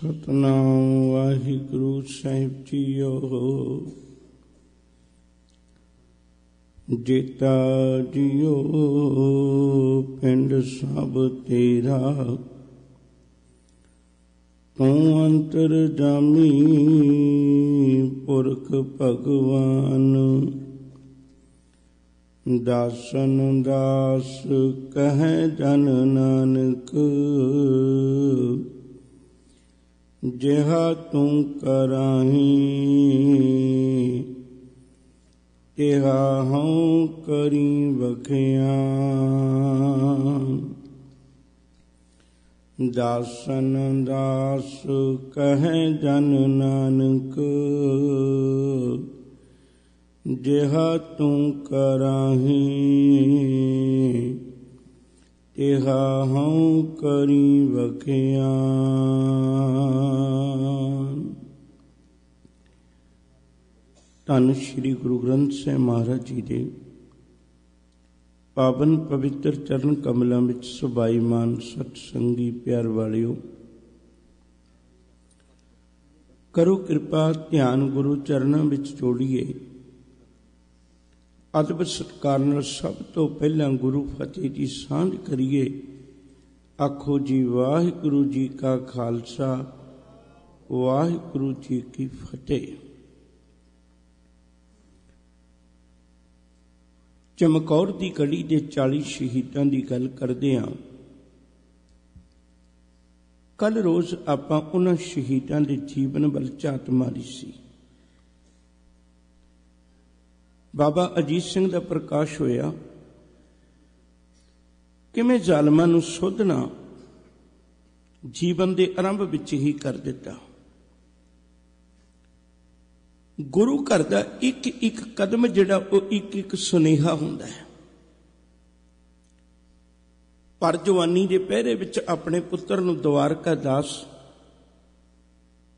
ਸਤਨਾਮ ਵਾਹਿਗੁਰੂ ਸਾਹਿਬ ਜੀਓ। ਜੀਤਾ ਜੀਓ, ਪਿੰਡ ਸਭ ਤੇਰਾ। ਤੂੰ ਅੰਤਰ ਜਾਮੀ, ਪੁਰਖ ਭਗਵਾਨ। ਦਾਸਨ ਦਾਸ ਕਹੈ ਜਨ ਨਾਨਕ। ਜਿਹਾ ਤੂੰ ਕਰਾਹੀ ਤਿਹਾ ਹਉ ਕਰੀ ਬਖਿਆ ਦਾਸਨ ਦਾਸ ਕਹੈ ਜਨ ਨਾਨਕ, ਜਿਹਾ ਤੂੰ ਕਰਾਹੀ ਤਿਹਾ ਹਉ ਕਰੀ ਬਖਿਆ ਧੰਨ ਸ਼੍ਰੀ ਗੁਰੂ ਗ੍ਰੰਥ ਸਾਹਿਬ ਮਹਾਰਾਜ ਜੀ ਦੇ ਪਾਵਨ ਪਵਿੱਤਰ ਚਰਨ ਕਮਲਾਂ ਵਿੱਚ ਸੁਭਾਈਮਾਨ ਸਤ ਸੰਗੀ ਪਿਆਰ ਵਾਲਿਓ, ਕਰੋ ਕਿਰਪਾ ਧਿਆਨ ਗੁਰੂ ਚਰਨਾਂ ਵਿੱਚ ਜੋੜੀਏ। ਅਦਬ ਸਤਕਾਰ ਨਾਲ ਸਭ ਤੋਂ ਪਹਿਲਾਂ ਗੁਰੂ ਫਤਿਹ ਦੀ ਸਾਂਝ ਕਰੀਏ। ਆਖੋ ਜੀ, ਵਾਹਿਗੁਰੂ ਜੀ ਕਾ ਖਾਲਸਾ, ਵਾਹਿਗੁਰੂ ਜੀ ਕੀ ਫਤਿਹ। ਚਮਕੌਰ ਦੀ ਕੜੀ ਦੇ 40 ਸ਼ਹੀਦਾਂ ਦੀ ਗੱਲ ਕਰਦੇ ਹਾਂ। ਕੱਲ ਰੋਜ਼ ਆਪਾਂ ਉਹਨਾਂ ਸ਼ਹੀਦਾਂ ਦੇ ਜੀਵਨ ਵੱਲ ਝਾਤ ਮਾਰੀ ਸੀ। ਬਾਬਾ ਅਜੀਤ ਸਿੰਘ ਦਾ ਪ੍ਰਕਾਸ਼ ਹੋਇਆ। ਕਿਵੇਂ ਜ਼ਾਲਮਾਂ ਨੂੰ ਸੋਧਣਾ ਜੀਵਨ ਦੇ ਆਰੰਭ ਵਿੱਚ ਹੀ ਕਰ ਦਿੱਤਾ। ਗੁਰੂ ਘਰ ਦਾ ਇੱਕ ਇੱਕ ਕਦਮ ਜਿਹੜਾ ਉਹ ਇੱਕ ਇੱਕ ਸੁਨੇਹਾ ਹੁੰਦਾ ਹੈ। ਪਰ ਜਵਾਨੀ ਦੇ ਪਹਿਰੇ ਵਿੱਚ ਆਪਣੇ ਪੁੱਤਰ ਨੂੰ ਦਵਾਰਕਾ ਦਾਸ,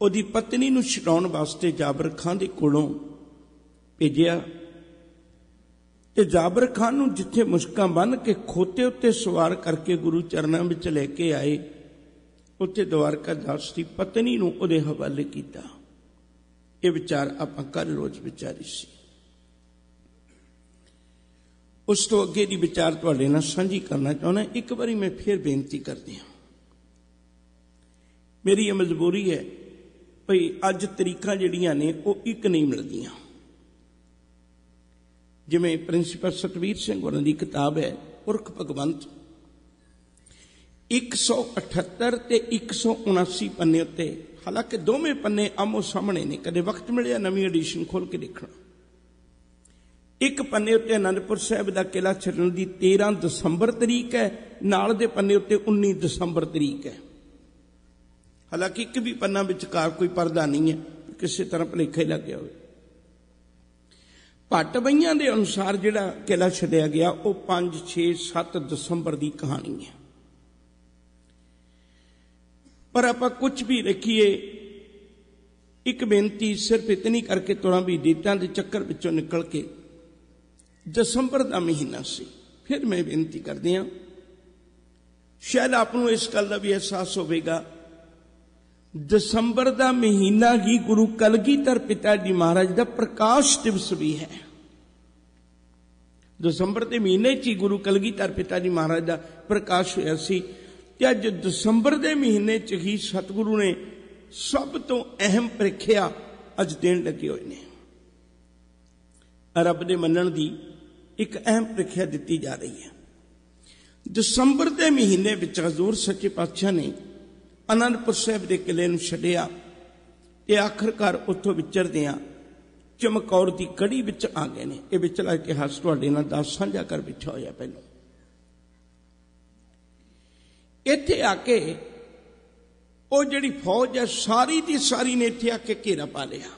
ਉਹਦੀ ਪਤਨੀ ਨੂੰ ਛਡਾਉਣ ਵਾਸਤੇ ਜਾਬਰ ਖਾਨ ਦੇ ਕੋਲੋਂ ਭੇਜਿਆ। ਤੇ ਜਾਬਰ ਖਾਨ ਨੂੰ ਜਿੱਥੇ ਮੁਸ਼ਕਾਂ ਬੰਨ ਕੇ ਖੋਤੇ ਉੱਤੇ ਸਵਾਰ ਕਰਕੇ ਗੁਰੂ ਚਰਨਾਂ ਵਿੱਚ ਲੈ ਕੇ ਆਏ, ਉੱਥੇ ਦਵਾਰਕਾ ਦਾਸ ਦੀ ਪਤਨੀ ਨੂੰ ਉਹਦੇ ਹਵਾਲੇ ਕੀਤਾ। ਇਹ ਵਿਚਾਰ ਆਪਾਂ ਕੱਲ ਰੋਜ਼ ਵਿਚਾਰੀ ਸੀ। ਉਸ ਤੋਂ ਅੱਗੇ ਦੀ ਵਿਚਾਰ ਤੁਹਾਡੇ ਨਾਲ ਸਾਂਝੀ ਕਰਨਾ ਚਾਹੁੰਦਾ, ਇੱਕ ਵਾਰੀ ਮੈਂ ਫੇਰ ਬੇਨਤੀ ਕਰਦੀ ਹਾਂ। ਮੇਰੀ ਇਹ ਮਜਬੂਰੀ ਹੈ, ਭਈ ਅੱਜ ਤਰੀਕਾਂ ਜਿਹੜੀਆਂ ਨੇ, ਉਹ ਇੱਕ ਨਹੀਂ ਮਿਲਦੀਆਂ। ਜਿਵੇਂ ਪ੍ਰਿੰਸੀਪਲ ਸਤਵੀਰ ਸਿੰਘ ਹੋਰਾਂ ਦੀ ਕਿਤਾਬ ਹੈ, ਪੁਰਖ ਭਗਵੰਤ। 178 ਤੇ 179 ਪੰਨੇ ਉੱਤੇ, ਹਾਲਾਂਕਿ ਦੋਵੇਂ ਪੰਨੇ ਆਮੋ ਸਾਹਮਣੇ ਨੇ, ਕਦੇ ਵਕਤ ਮਿਲਿਆ ਨਵੀਂ ਐਡੀਸ਼ਨ ਖੋਲ ਕੇ ਦੇਖਣਾ। ਇੱਕ ਪੰਨੇ ਉੱਤੇ ਅਨੰਦਪੁਰ ਸਾਹਿਬ ਦਾ ਕਿਲਾ ਛੱਡਣ ਦੀ 13 ਦਸੰਬਰ ਤਰੀਕ ਹੈ, ਨਾਲ ਦੇ ਪੰਨੇ ਉੱਤੇ 19 ਦਸੰਬਰ ਤਰੀਕ ਹੈ। ਹਾਲਾਂਕਿ ਇੱਕ ਵੀ ਪੰਨਾ ਵਿਚਕਾਰ ਕੋਈ ਪਰਦਾ ਨਹੀਂ ਹੈ, ਕਿਸੇ ਤਰ੍ਹਾਂ ਭਲੇਖੇ ਲੱਗਿਆ ਹੋਵੇ। ਭੱਟ ਬਈਆਂ ਦੇ ਅਨੁਸਾਰ ਜਿਹੜਾ ਕਿਲਾ ਛੱਡਿਆ ਗਿਆ, ਉਹ 5 6 7 ਦਸੰਬਰ ਦੀ ਕਹਾਣੀ ਹੈ। ਪਰ ਆਪਾਂ ਕੁਝ ਵੀ ਰੱਖੀਏ ਇੱਕ ਬੇਨਤੀ ਸਿਰਫ ਇਤਨੀ ਕਰਕੇ ਤੁਰਾਂ ਵੀ ਡੇਟਾਂ ਦੇ ਚੱਕਰ ਵਿੱਚੋਂ ਨਿਕਲ ਕੇ ਦਸੰਬਰ ਦਾ ਮਹੀਨਾ ਸੀ। ਫਿਰ ਮੈਂ ਬੇਨਤੀ ਕਰਦੇ ਹਾਂ, ਸ਼ਾਇਦ ਆਪ ਨੂੰ ਇਸ ਗੱਲ ਦਾ ਵੀ ਅਹਿਸਾਸ ਹੋਵੇਗਾ ਦਸੰਬਰ ਦਾ ਮਹੀਨਾ ਹੀ ਗੁਰੂ ਕਲਗੀਧਰ ਪਿਤਾ ਜੀ ਮਹਾਰਾਜ ਦਾ ਪ੍ਰਕਾਸ਼ ਦਿਵਸ ਵੀ ਹੈ। ਦਸੰਬਰ ਦੇ ਮਹੀਨੇ 'ਚ ਹੀ ਗੁਰੂ ਕਲਗੀਧਰ ਪਿਤਾ ਜੀ ਮਹਾਰਾਜ ਦਾ ਪ੍ਰਕਾਸ਼ ਹੋਇਆ ਸੀ ਤੇ ਅੱਜ ਦਸੰਬਰ ਦੇ ਮਹੀਨੇ 'ਚ ਹੀ ਸਤਿਗੁਰੂ ਨੇ ਸਭ ਤੋਂ ਅਹਿਮ ਪ੍ਰੀਖਿਆ ਅੱਜ ਦੇਣ ਲੱਗੇ ਹੋਏ ਨੇ। ਰੱਬ ਦੇ ਮੰਨਣ ਦੀ ਇੱਕ ਅਹਿਮ ਪ੍ਰੀਖਿਆ ਦਿੱਤੀ ਜਾ ਰਹੀ ਹੈ। ਦਸੰਬਰ ਦੇ ਮਹੀਨੇ ਵਿੱਚ ਹਜ਼ੂਰ ਸੱਚੇ ਪਾਤਸ਼ਾਹ ਨੇ ਅਨੰਦਪੁਰ ਸਾਹਿਬ ਦੇ ਕਿਲੇ ਨੂੰ ਛੱਡਿਆ ਤੇ ਆਖਰਕਾਰ ਉੱਥੋਂ ਵਿਚਰਦਿਆਂ ਚਮਕੌਰ ਦੀ ਕੜੀ ਵਿੱਚ ਆ ਗਏ ਨੇ। ਇਹ ਵਿਚਲਾ ਇਤਿਹਾਸ ਤੁਹਾਡੇ ਨਾਲ ਦੱਸ ਸਾਂਝਾ ਕਰ ਬਿਠਾ ਹੋਇਆ ਪਹਿਲਾਂ। ਇੱਥੇ ਆ ਕੇ ਉਹ ਜਿਹੜੀ ਫੌਜ ਹੈ, ਸਾਰੀ ਦੀ ਸਾਰੀ ਨੇ ਇੱਥੇ ਆ ਕੇ ਘੇਰਾ ਪਾ ਲਿਆ।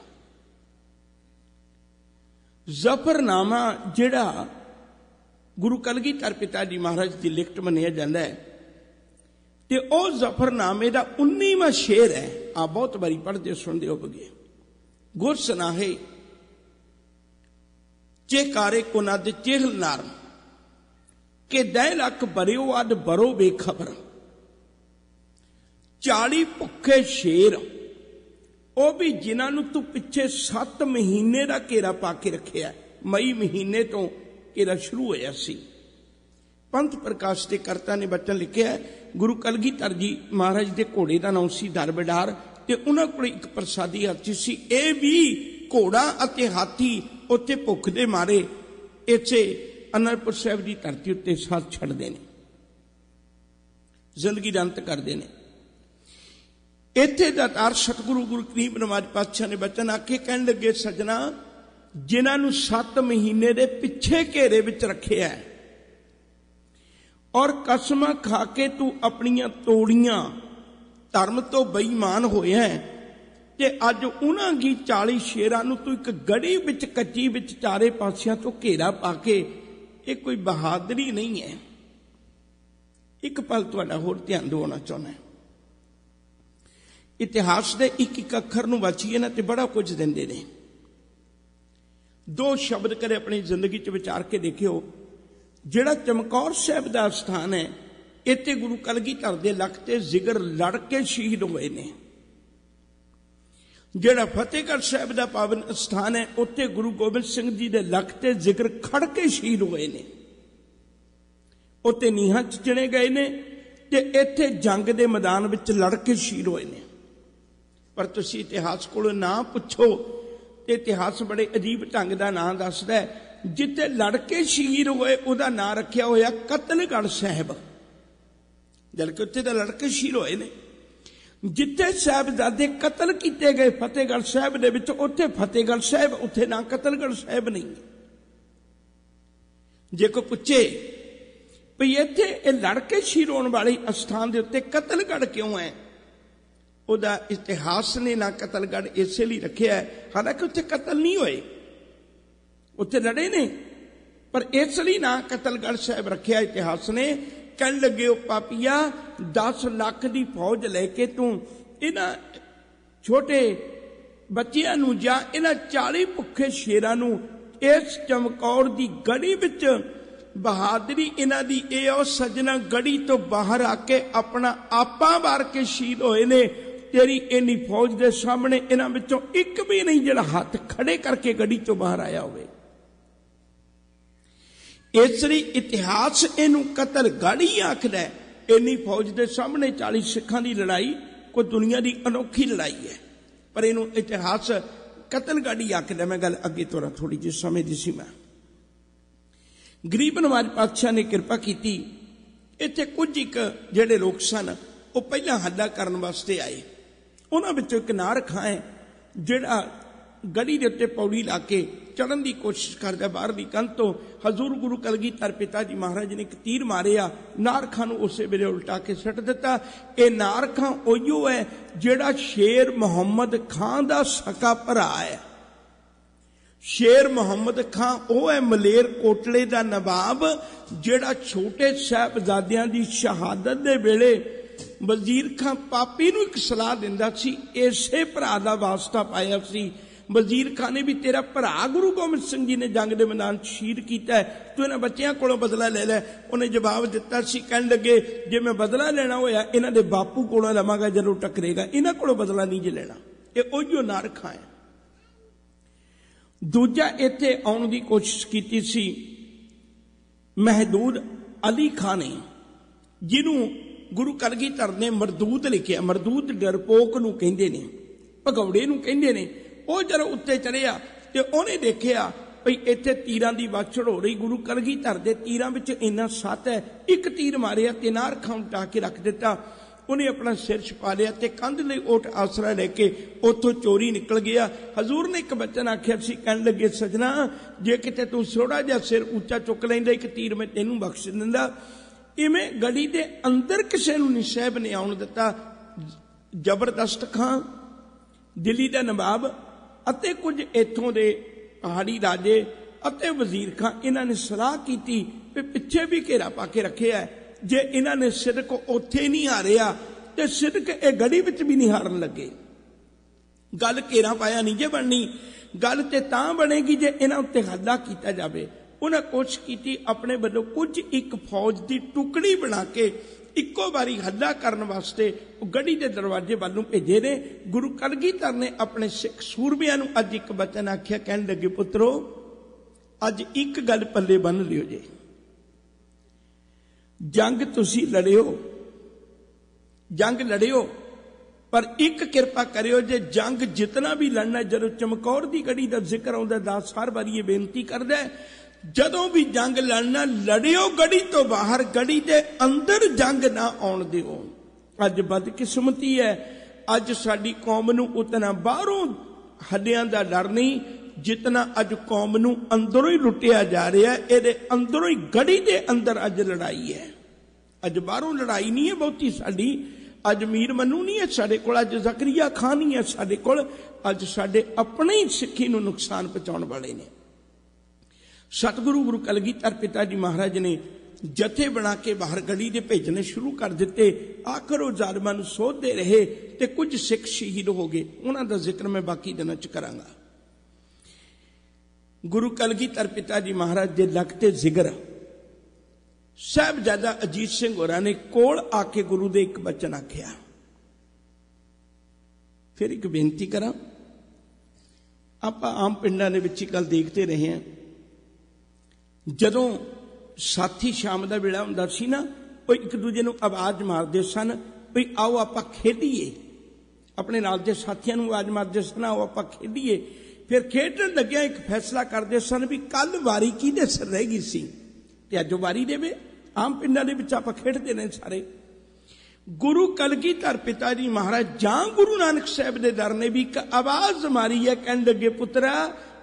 ਜ਼ਫਰਨਾਮਾ ਜਿਹੜਾ ਗੁਰੂ ਕਲਗੀਧਰ ਪਿਤਾ ਜੀ ਮਹਾਰਾਜ ਦੀ ਲਿਖਤ ਮੰਨਿਆ ਜਾਂਦਾ ਹੈ ਤੇ ਉਹ ਜ਼ਫਰਨਾਮੇ ਦਾ 19ਵਾਂ ਸ਼ੇਰ ਹੈ। ਆ ਬਹੁਤ ਵਾਰੀ ਪੜ੍ਹਦੇ ਸੁਣਦੇ ਹੋ ਬਗੇ ਗੁਰ ਸੁਨਾਹੇ ਚੇ ਕਾਰੇ ਕੋ ਨਦ ਚੇਹਲ ਨਾਰ, ਕੇ ਦੈ ਲੱਖ ਬਰਿਓ ਅਦ ਬਰੋ ਬੇਖਬਰ। 40 ਭੁੱਖੇ ਸ਼ੇਰ, ਉਹ ਵੀ ਜਿਨ੍ਹਾਂ ਨੂੰ ਤੂੰ ਪਿੱਛੇ 7 ਮਹੀਨੇ ਦਾ ਘੇਰਾ ਪਾ ਕੇ ਰੱਖਿਆ ਮਈ ਮਹੀਨੇ ਤੋਂ ਘੇਰਾ ਸ਼ੁਰੂ ਹੋਇਆ ਸੀ। ਪੰਥ ਪ੍ਰਕਾਸ਼ ਦੇ ਕਰਤਾ ਨੇ ਬਚਨ ਲਿਖਿਆ ਗੁਰੂ ਕਲਗੀਧਰ ਜੀ ਮਹਾਰਾਜ ਦੇ ਘੋੜੇ ਦਾ ਨਾਮ ਸੀ ਦਰਬਡਾਰ ਤੇ ਉਹਨਾਂ ਕੋਲ ਇੱਕ ਪ੍ਰਸਾਦੀ ਹਾਥੀ ਸੀ। ਇਹ ਵੀ ਘੋੜਾ ਅਤੇ ਹਾਥੀ ਉੱਥੇ ਭੁੱਖ ਦੇ ਮਾਰੇ ਇੱਥੇ ਅਨੰਦਪੁਰ ਸਾਹਿਬ ਦੀ ਧਰਤੀ ਉੱਤੇ ਸਾਥ ਛੱਡਦੇ ਨੇ। ਜ਼ਿੰਦਗੀ ਦਾ ਅੰਤ ਕਰਦੇ ਨੇ। ਇੱਥੇ ਦਾ ਤਾਰ ਸਤਿਗੁਰੂ ਗੁਰੂ ਕਰੀਮ ਨਵਾਜ ਪਾਤਸ਼ਾਹ ਨੇ ਬਚਨ ਆਖੇ, ਕਹਿਣ ਲੱਗੇ, ਸਜਣਾ, ਜਿਨ੍ਹਾਂ ਨੂੰ 7 ਮਹੀਨੇ ਦੇ ਪਿੱਛੇ ਘੇਰੇ ਵਿੱਚ ਰੱਖਿਆ ਹੈ ਔਰ ਕਸਮਾਂ ਖਾ ਕੇ ਤੂੰ ਆਪਣੀਆਂ ਤੋੜੀਆਂ ਧਰਮ ਤੋਂ ਬੇਈਮਾਨ ਹੋਇਆ ਤੇ ਅੱਜ ਉਹਨਾਂ ਕੀ 40 ਸ਼ੇਰਾਂ ਨੂੰ ਤੂੰ ਇੱਕ ਗੜੀ ਵਿੱਚ, ਕੱਚੀ ਵਿੱਚ, ਚਾਰੇ ਪਾਸਿਆਂ ਤੋਂ ਘੇਰਾ ਪਾ ਕੇ, ਇਹ ਕੋਈ ਬਹਾਦਰੀ ਨਹੀਂ ਹੈ। ਇੱਕ ਪਲ ਤੁਹਾਡਾ ਹੋਰ ਧਿਆਨ ਦਿਵਾਉਣਾ ਚਾਹੁੰਦਾ ਇਤਿਹਾਸ ਦੇ ਇੱਕ ਇੱਕ ਅੱਖਰ ਨੂੰ ਵਾਚੀਏ ਨਾ ਤੇ ਬੜਾ ਕੁਝ ਦਿੰਦੇ ਨੇ। ਦੋ ਸ਼ਬਦ ਕਰੇ ਆਪਣੀ ਜ਼ਿੰਦਗੀ 'ਚ ਵਿਚਾਰ ਕੇ ਦੇਖਿਓ। ਜਿਹੜਾ ਚਮਕੌਰ ਸਾਹਿਬ ਦਾ ਸਥਾਨ ਹੈ, ਇੱਥੇ ਗੁਰੂ ਕਲਗੀਧਰ ਦੇ ਲੱਖ ਤੇ ਜ਼ਿਗਰ ਲੜ ਕੇ ਸ਼ਹੀਦ ਹੋਏ ਨੇ। ਜਿਹੜਾ ਫਤਿਹਗੜ੍ਹ ਸਾਹਿਬ ਦਾ ਪਾਵਨ ਸਥਾਨ ਹੈ, ਉੱਥੇ ਗੁਰੂ ਗੋਬਿੰਦ ਸਿੰਘ ਜੀ ਦੇ ਲੱਖ ਤੇ ਜ਼ਿਕਰ ਖੜ ਕੇ ਸ਼ਹੀਦ ਹੋਏ ਨੇ। ਉੱਥੇ ਨੀਹਾਂ ਚ ਚਿਣੇ ਗਏ ਨੇ ਤੇ ਇੱਥੇ ਜੰਗ ਦੇ ਮੈਦਾਨ ਵਿੱਚ ਲੜ ਕੇ ਸ਼ਹੀਦ ਹੋਏ ਨੇ। ਪਰ ਤੁਸੀਂ ਇਤਿਹਾਸ ਕੋਲੋਂ ਨਾ ਪੁੱਛੋ, ਤੇ ਇਤਿਹਾਸ ਬੜੇ ਅਜੀਬ ਢੰਗ ਦਾ ਨਾਂ ਦੱਸਦਾ ਹੈ। ਜਿੱਥੇ ਲੜ ਕੇ ਸ਼ਹੀਦ ਹੋਏ, ਉਹਦਾ ਨਾਂ ਰੱਖਿਆ ਹੋਇਆ ਕਤਲਗੜ੍ਹ ਸਾਹਿਬ। ਜਦਕਿ ਉੱਥੇ ਤਾਂ ਲੜ ਕੇ ਸ਼ਹੀਦ ਹੋਏ ਨੇ। ਜਿੱਥੇ ਸਾਹਿਬਜ਼ਾਦੇ ਕਤਲ ਕੀਤੇ ਗਏ ਫਤਿਹਗੜ੍ਹ ਸਾਹਿਬ ਦੇ ਵਿੱਚ, ਉੱਥੇ ਫਤਿਹਗੜ੍ਹ ਸਾਹਿਬ, ਉੱਥੇ ਨਾ ਕਤਲਗੜ੍ਹ ਸਾਹਿਬ ਨਹੀਂ। ਜੇ ਕੋਈ ਪੁੱਛੇ ਵੀ ਇੱਥੇ ਇਹ ਲੜ ਕੇ ਸ਼ਹੀਦ ਹੋਣ ਵਾਲੇ ਅਸਥਾਨ ਦੇ ਉੱਤੇ ਕਤਲਗੜ੍ਹ ਕਿਉਂ ਹੈ? ਉਹਦਾ ਇਤਿਹਾਸ ਨੇ ਨਾ ਕਤਲਗੜ੍ਹ ਇਸੇ ਲਈ ਰੱਖਿਆ ਹੈ। ਹਾਲਾਂਕਿ ਉੱਥੇ ਕਤਲ ਨਹੀਂ ਹੋਏ। ਉੱਥੇ ਲੜੇ ਨੇ। ਪਰ ਇਸ ਲਈ ਨਾ ਕਤਲਗੜ ਸਾਹਿਬ ਰੱਖਿਆ ਇਤਿਹਾਸ ਨੇ। ਕਹਿਣ ਲੱਗੇ ਉਹ ਪਾਪੀਆ 10 ਲੱਖ ਦੀ ਫੌਜ ਲੈ ਕੇ ਤੂੰ ਇਹਨਾਂ ਛੋਟੇ ਬੱਚਿਆਂ ਨੂੰ ਜਾਂ ਇਹਨਾਂ 40 ਭੁੱਖੇ ਸ਼ੇਰਾਂ ਨੂੰ ਇਸ ਚਮਕੌਰ ਦੀ ਗੜੀ ਵਿੱਚ ਬਹਾਦਰੀ, ਇਹਨਾਂ ਦੀ ਇਹ ਉਹ ਸਜਣਾ ਗੜੀ ਤੋਂ ਬਾਹਰ ਆ ਕੇ ਆਪਣਾ ਆਪਾ ਵਾਰ ਕੇ ਸ਼ਹੀਦ ਹੋਏ ਨੇ। ਤੇਰੀ ਇੰਨੀ ਫੌਜ ਦੇ ਸਾਹਮਣੇ ਇਹਨਾਂ ਵਿੱਚੋਂ ਇੱਕ ਵੀ ਨਹੀਂ ਜਿਹੜਾ ਹੱਥ ਖੜੇ ਕਰਕੇ ਗੜੀ ਤੋਂ ਬਾਹਰ ਆਇਆ ਹੋਵੇ। ਇਸ ਲਈ ਇਤਿਹਾਸ ਇਹਨੂੰ ਕਤਲ ਗਾੜੀ ਆਖਦਾ ਇੰਨੀ ਫੌਜ ਦੇ ਸਾਹਮਣੇ 40 ਸਿੱਖਾਂ ਦੀ ਲੜਾਈ, ਕੋਈ ਦੁਨੀਆ ਦੀ ਅਨੋਖੀ ਲੜਾਈ ਹੈ। ਪਰ ਇਹਨੂੰ ਇਤਿਹਾਸ ਕਤਲ ਗਾੜੀ ਆਖਦਾ ਮੈਂ ਗੱਲ ਅੱਗੇ ਤੋਰਾ ਥੋੜੀ ਜਿਹੀ ਸਮੇਂ ਦੀ ਸੀ ਮੈਂ। ਗਰੀਬ ਨਵਾਜ ਪਾਤਸ਼ਾਹ ਨੇ ਕਿਰਪਾ ਕੀਤੀ। ਇੱਥੇ ਕੁਝ ਇੱਕ ਜਿਹੜੇ ਲੋਕ ਸਨ, ਉਹ ਪਹਿਲਾਂ ਹੱਲਾ ਕਰਨ ਵਾਸਤੇ ਆਏ। ਉਹਨਾਂ ਵਿੱਚੋਂ ਇੱਕ ਨਾਰਖਾ ਹੈ, ਜਿਹੜਾ ਗੜੀ ਦੇ ਉੱਤੇ ਪੌੜੀ ਲਾ ਕੇ ਚੜਨ ਦੀ ਕੋਸ਼ਿਸ਼ ਕਰਦਾ, ਬਾਹਰ ਦੀ ਕੰਧ ਤੋਂ ਹਜ਼ੂਰ ਗੁਰੂ ਕਲਗੀਧਰ ਪਿਤਾ ਜੀ ਮਹਾਰਾਜ ਨੇ ਇੱਕ ਤੀਰ ਮਾਰਿਆ, ਨਾਰਖਾਂ ਨੂੰ ਉਸੇ ਵੇਲੇ ਉਲਟਾ ਕੇ ਸੱਟ ਦਿੱਤਾ। ਇਹ ਨਾਰਖਾਂ ਉਹੀਓ ਹੈ ਜਿਹੜਾ ਸ਼ੇਰ ਮੁਹੰਮਦ ਖਾਂ ਦਾ ਸਕਾ ਭਰਾ ਹੈ। ਸ਼ੇਰ ਮੁਹੰਮਦ ਖਾਂ ਉਹ ਹੈ ਮਲੇਰ ਕੋਟਲੇ ਦਾ ਨਵਾਬ, ਜਿਹੜਾ ਛੋਟੇ ਸਾਹਿਬਜ਼ਾਦਿਆਂ ਦੀ ਸ਼ਹਾਦਤ ਦੇ ਵੇਲੇ ਵਜ਼ੀਰ ਖਾਂ ਪਾਪੀ ਨੂੰ ਇੱਕ ਸਲਾਹ ਦਿੰਦਾ ਸੀ, ਇਸੇ ਭਰਾ ਦਾ ਵਾਸਤਾ ਪਾਇਆ ਸੀ। ਵਜ਼ੀਰ ਖਾਨ ਨੇ ਵੀ ਤੇਰਾ ਭਰਾ ਗੁਰੂ ਗੋਬਿੰਦ ਸਿੰਘ ਜੀ ਨੇ ਜੰਗ ਦੇ ਮੈਦਾਨ 'ਚ ਸ਼ਹੀਦ ਕੀਤਾ ਤੂੰ ਇਹਨਾਂ ਬੱਚਿਆਂ ਕੋਲੋਂ ਬਦਲਾ ਲੈ ਲੈ। ਉਹਨੇ ਜਵਾਬ ਦਿੱਤਾ ਸੀ, ਕਹਿਣ ਲੱਗੇ, ਜੇ ਮੈਂ ਬਦਲਾ ਲੈਣਾ ਹੋਇਆ, ਇਹਨਾਂ ਦੇ ਬਾਪੂ ਕੋਲੋਂ ਲਵਾਂਗਾ, ਜਦੋਂ ਟੱਕਰੇਗਾ, ਇਹਨਾਂ ਕੋਲੋਂ ਬਦਲਾ ਨਹੀਂ ਜੇ ਲੈਣਾ। ਇਹ ਉਹੀਓ ਨਾਰਖਾ ਹੈ। ਦੂਜਾ ਇੱਥੇ ਆਉਣ ਦੀ ਕੋਸ਼ਿਸ਼ ਕੀਤੀ ਸੀ ਮਹਦੂਦ ਅਲੀ ਖਾਨ ਨੇ, ਜਿਹਨੂੰ ਗੁਰੂ ਕਲਗੀਧਰ ਨੇ ਮਰਦੂਦ ਲਿਖਿਆ। ਮਰਦੂਦ ਡਰਪੋਕ ਨੂੰ ਕਹਿੰਦੇ ਨੇ, ਭਗੌੜੇ ਨੂੰ ਕਹਿੰਦੇ ਨੇ। ਉਹ ਜਦੋਂ ਉੱਤੇ ਚੜਿਆ ਤੇ ਉਹਨੇ ਦੇਖਿਆ ਭਈ ਇੱਥੇ ਤੀਰਾਂ ਦੀ ਵਾਛੜ ਹੋ ਰਹੀ, ਗੁਰੂ ਕਲਗੀਧਰ ਦੇ ਤੀਰਾਂ ਵਿੱਚ ਇੰਨਾ ਸੱਤ ਹੈ, ਇੱਕ ਤੀਰ ਮਾਰਿਆ ਤੇ ਨਾਰ ਕੇ ਰੱਖ ਦਿੱਤਾ। ਉਹਨੇ ਆਪਣਾ ਸਿਰ ਛਪਾ ਲਿਆ ਤੇ ਕੰਧ ਲਈ ਓਟ ਆਸਰਾ ਲੈ ਕੇ ਉੱਥੋਂ ਚੋਰੀ ਨਿਕਲ ਗਿਆ। ਹਜ਼ੂਰ ਨੇ ਇੱਕ ਬਚਨ ਆਖਿਆ ਸੀ ਕਹਿਣ ਲੱਗੇ, ਸਜਣਾ, ਜੇ ਕਿਤੇ ਤੂੰ ਥੋੜਾ ਜਿਹਾ ਸਿਰ ਉੱਚਾ ਚੁੱਕ ਲੈਂਦਾ, ਇੱਕ ਤੀਰ ਮੈਂ ਤੈਨੂੰ ਬਖਸ਼ ਦਿੰਦਾ। ਇਵੇਂ ਗੜੀ ਦੇ ਅੰਦਰ ਕਿਸੇ ਨੂੰ ਨਿਸ਼ੈਬ ਨੇ ਆਉਣ ਦਿੱਤਾ। ਜ਼ਬਰਦਸਤ ਖਾਂ, ਦਿੱਲੀ ਦਾ ਨਵਾਬ ਅਤੇ ਕੁਝ ਇੱਥੋਂ ਦੇ ਪਹਾੜੀ ਰਾਜੇ ਅਤੇ ਵਜ਼ੀਰ ਖਾਂ ਇਹਨਾਂ ਨੇ ਸਲਾਹ ਕੀਤੀ ਕਿ ਪਿੱਛੇ ਵੀ ਘੇਰਾ ਪਾ ਕੇ ਰੱਖਿਆ ਜੇ ਇਹਨਾਂ ਨੇ ਸਿਦਕ ਉੱਥੇ ਨਹੀਂ ਹਾਰਿਆ, ਤੇ ਸਿਦਕ ਇਹ ਗੜੀ ਵਿੱਚ ਵੀ ਨਹੀਂ ਹਾਰਨ ਲੱਗੇ। ਗੱਲ ਘੇਰਾ ਪਾਇਆ ਨਹੀਂ ਜੇ ਬਣਨੀ, ਗੱਲ ਤੇ ਤਾਂ ਬਣੇਗੀ ਜੇ ਇਹਨਾਂ ਉੱਤੇ ਹੱਲਾ ਕੀਤਾ ਜਾਵੇ। ਉਹਨਾਂ ਕੋਸ਼ਿਸ਼ ਕੀਤੀ ਆਪਣੇ ਵੱਲੋਂ ਕੁਝ ਇੱਕ ਫੌਜ ਦੀ ਟੁਕੜੀ ਬਣਾ ਕੇ ਇੱਕੋ ਵਾਰੀ ਹੱਲਾ ਕਰਨ ਵਾਸਤੇ ਉਹ ਗੜੀ ਦੇ ਦਰਵਾਜ਼ੇ ਵੱਲ ਨੂੰ ਭੇਜੇ ਨੇ। ਗੁਰੂ ਕਲਗੀਧਰ ਨੇ ਆਪਣੇ ਸਿੱਖ ਸੂਰਬਿਆਂ ਨੂੰ ਅੱਜ ਇੱਕ ਬਚਨ ਆਖਿਆ, ਕਹਿਣ ਲੱਗੇ, ਪੁੱਤਰੋ, ਅੱਜ ਇੱਕ ਗੱਲ ਪੱਲੇ ਬੰਨ ਲਿਓ ਜੇ। ਜੰਗ ਤੁਸੀਂ ਲੜਿਓ, ਜੰਗ ਲੜਿਓ, ਪਰ ਇੱਕ ਕਿਰਪਾ ਕਰਿਓ ਜੇ ਜੰਗ ਜਿਤਨਾ ਵੀ ਲੜਨਾ ਜਦੋਂ ਚਮਕੌਰ ਦੀ ਗੜੀ ਦਾ ਜ਼ਿਕਰ ਆਉਂਦਾ ਦਾਸ ਹਰ ਵਾਰੀ ਇਹ ਬੇਨਤੀ ਕਰਦਾ ਜਦੋਂ ਵੀ ਜੰਗ ਲੜਨਾ, ਲੜਿਓ ਗੜੀ ਤੋਂ ਬਾਹਰ, ਗੜੀ ਦੇ ਅੰਦਰ ਜੰਗ ਨਾ ਆਉਣ ਦਿਓ। ਅੱਜ ਬਦਕਿਸਮਤੀ ਹੈ। ਅੱਜ ਸਾਡੀ ਕੌਮ ਨੂੰ ਉਤਨਾ ਬਾਹਰੋਂ ਹੱਡਿਆਂ ਦਾ ਡਰ ਨਹੀਂ, ਜਿਤਨਾ ਅੱਜ ਕੌਮ ਨੂੰ ਅੰਦਰੋਂ ਹੀ ਲੁੱਟਿਆ ਜਾ ਰਿਹਾ ਇਹਦੇ ਅੰਦਰੋਂ ਹੀ ਗੜੀ ਦੇ ਅੰਦਰ ਅੱਜ ਲੜਾਈ ਹੈ। ਅੱਜ ਬਾਹਰੋਂ ਲੜਾਈ ਨਹੀਂ ਹੈ ਬਹੁਤੀ ਸਾਡੀ। ਅੱਜ ਮੀਰ ਮਨੂ ਨਹੀਂ ਹੈ, ਸਾਡੇ ਕੋਲ ਅੱਜ ਜ਼ਕਰੀਆ ਖਾਨ ਨਹੀਂ ਹੈ ਸਾਡੇ ਕੋਲ। ਅੱਜ ਸਾਡੇ ਆਪਣੇ ਹੀ ਸਿੱਖੀ ਨੂੰ ਨੁਕਸਾਨ ਪਹੁੰਚਾਉਣ ਵਾਲੇ ਨੇ। ਸਤਿਗੁਰੂ ਗੁਰੂ ਕਲਗੀਧਰ ਪਿਤਾ ਜੀ ਮਹਾਰਾਜ ਨੇ ਜਥੇ ਬਣਾ ਕੇ ਬਾਹਰ ਗਲੀ ਦੇ ਭੇਜਣੇ ਸ਼ੁਰੂ ਕਰ ਦਿੱਤੇ ਆਖਰ ਉਹ ਜ਼ਾਲਮਾਂ ਨੂੰ ਸੋਧਦੇ ਰਹੇ ਤੇ ਕੁਝ ਸਿੱਖ ਸ਼ਹੀਦ ਹੋ ਗਏ ਉਹਨਾਂ ਦਾ ਜ਼ਿਕਰ ਮੈਂ ਬਾਕੀ ਦਿਨਾਂ ਚ ਕਰਾਂਗਾ ਗੁਰੂ ਕਲਗੀਧਰ ਪਿਤਾ ਜੀ ਮਹਾਰਾਜ ਦੇ ਲਖਤੇ ਜ਼ਿਕਰ ਸਾਹਿਬਜ਼ਾਦਾ ਅਜੀਤ ਸਿੰਘ ਹੋਰਾਂ ਨੇ ਕੋਲ ਆ ਕੇ ਗੁਰੂ ਦੇ ਇੱਕ ਬਚਨ ਆਖਿਆ ਫਿਰ ਇੱਕ ਬੇਨਤੀ ਕਰਾਂ ਆਪਾਂ ਆਮ ਪਿੰਡਾਂ ਦੇ ਵਿੱਚ ਹੀ ਕੱਲ ਦੇਖਦੇ ਰਹੇ ਹਾਂ ਜਦੋਂ ਸਾਥੀ ਸ਼ਾਮ ਦਾ ਵੇਲਾ ਹੁੰਦਾ ਸੀ ਨਾ, ਉਹ ਇੱਕ ਦੂਜੇ ਨੂੰ ਆਵਾਜ਼ ਮਾਰਦੇ ਸਨ, ਵੀ ਆਓ ਆਪਾਂ ਖੇਡੀਏ। ਆਪਣੇ ਨਾਲ ਦੇ ਸਾਥੀਆਂ ਨੂੰ ਆਵਾਜ਼ ਮਾਰਦੇ ਸਨ, ਆਓ ਆਪਾਂ ਖੇਡੀਏ। ਫਿਰ ਖੇਡਣ ਲੱਗਿਆ ਇੱਕ ਫੈਸਲਾ ਕਰਦੇ ਸਨ ਵੀ ਕੱਲ ਵਾਰੀ ਕਿਹਦੇ ਸਿਰ ਰਹਿ ਗਈ ਸੀ। ਤੇ ਅੱਜ ਵਾਰੀ ਦੇਵੇ। ਆਮ ਪਿੰਡਾਂ ਦੇ ਵਿੱਚ ਆਪਾਂ ਖੇਡਦੇ ਨੇ ਸਾਰੇ। ਗੁਰੂ ਕਲਗੀਧਰ ਪਿਤਾ ਜੀ ਮਹਾਰਾਜ, ਜਾਂ ਗੁਰੂ ਨਾਨਕ ਸਾਹਿਬ ਦੇ ਦਰ ਨੇ ਵੀ ਇੱਕ ਆਵਾਜ਼ ਮਾਰੀ ਹੈ ਕਹਿਣ ਲੱਗੇ ਪੁੱਤਰਾ,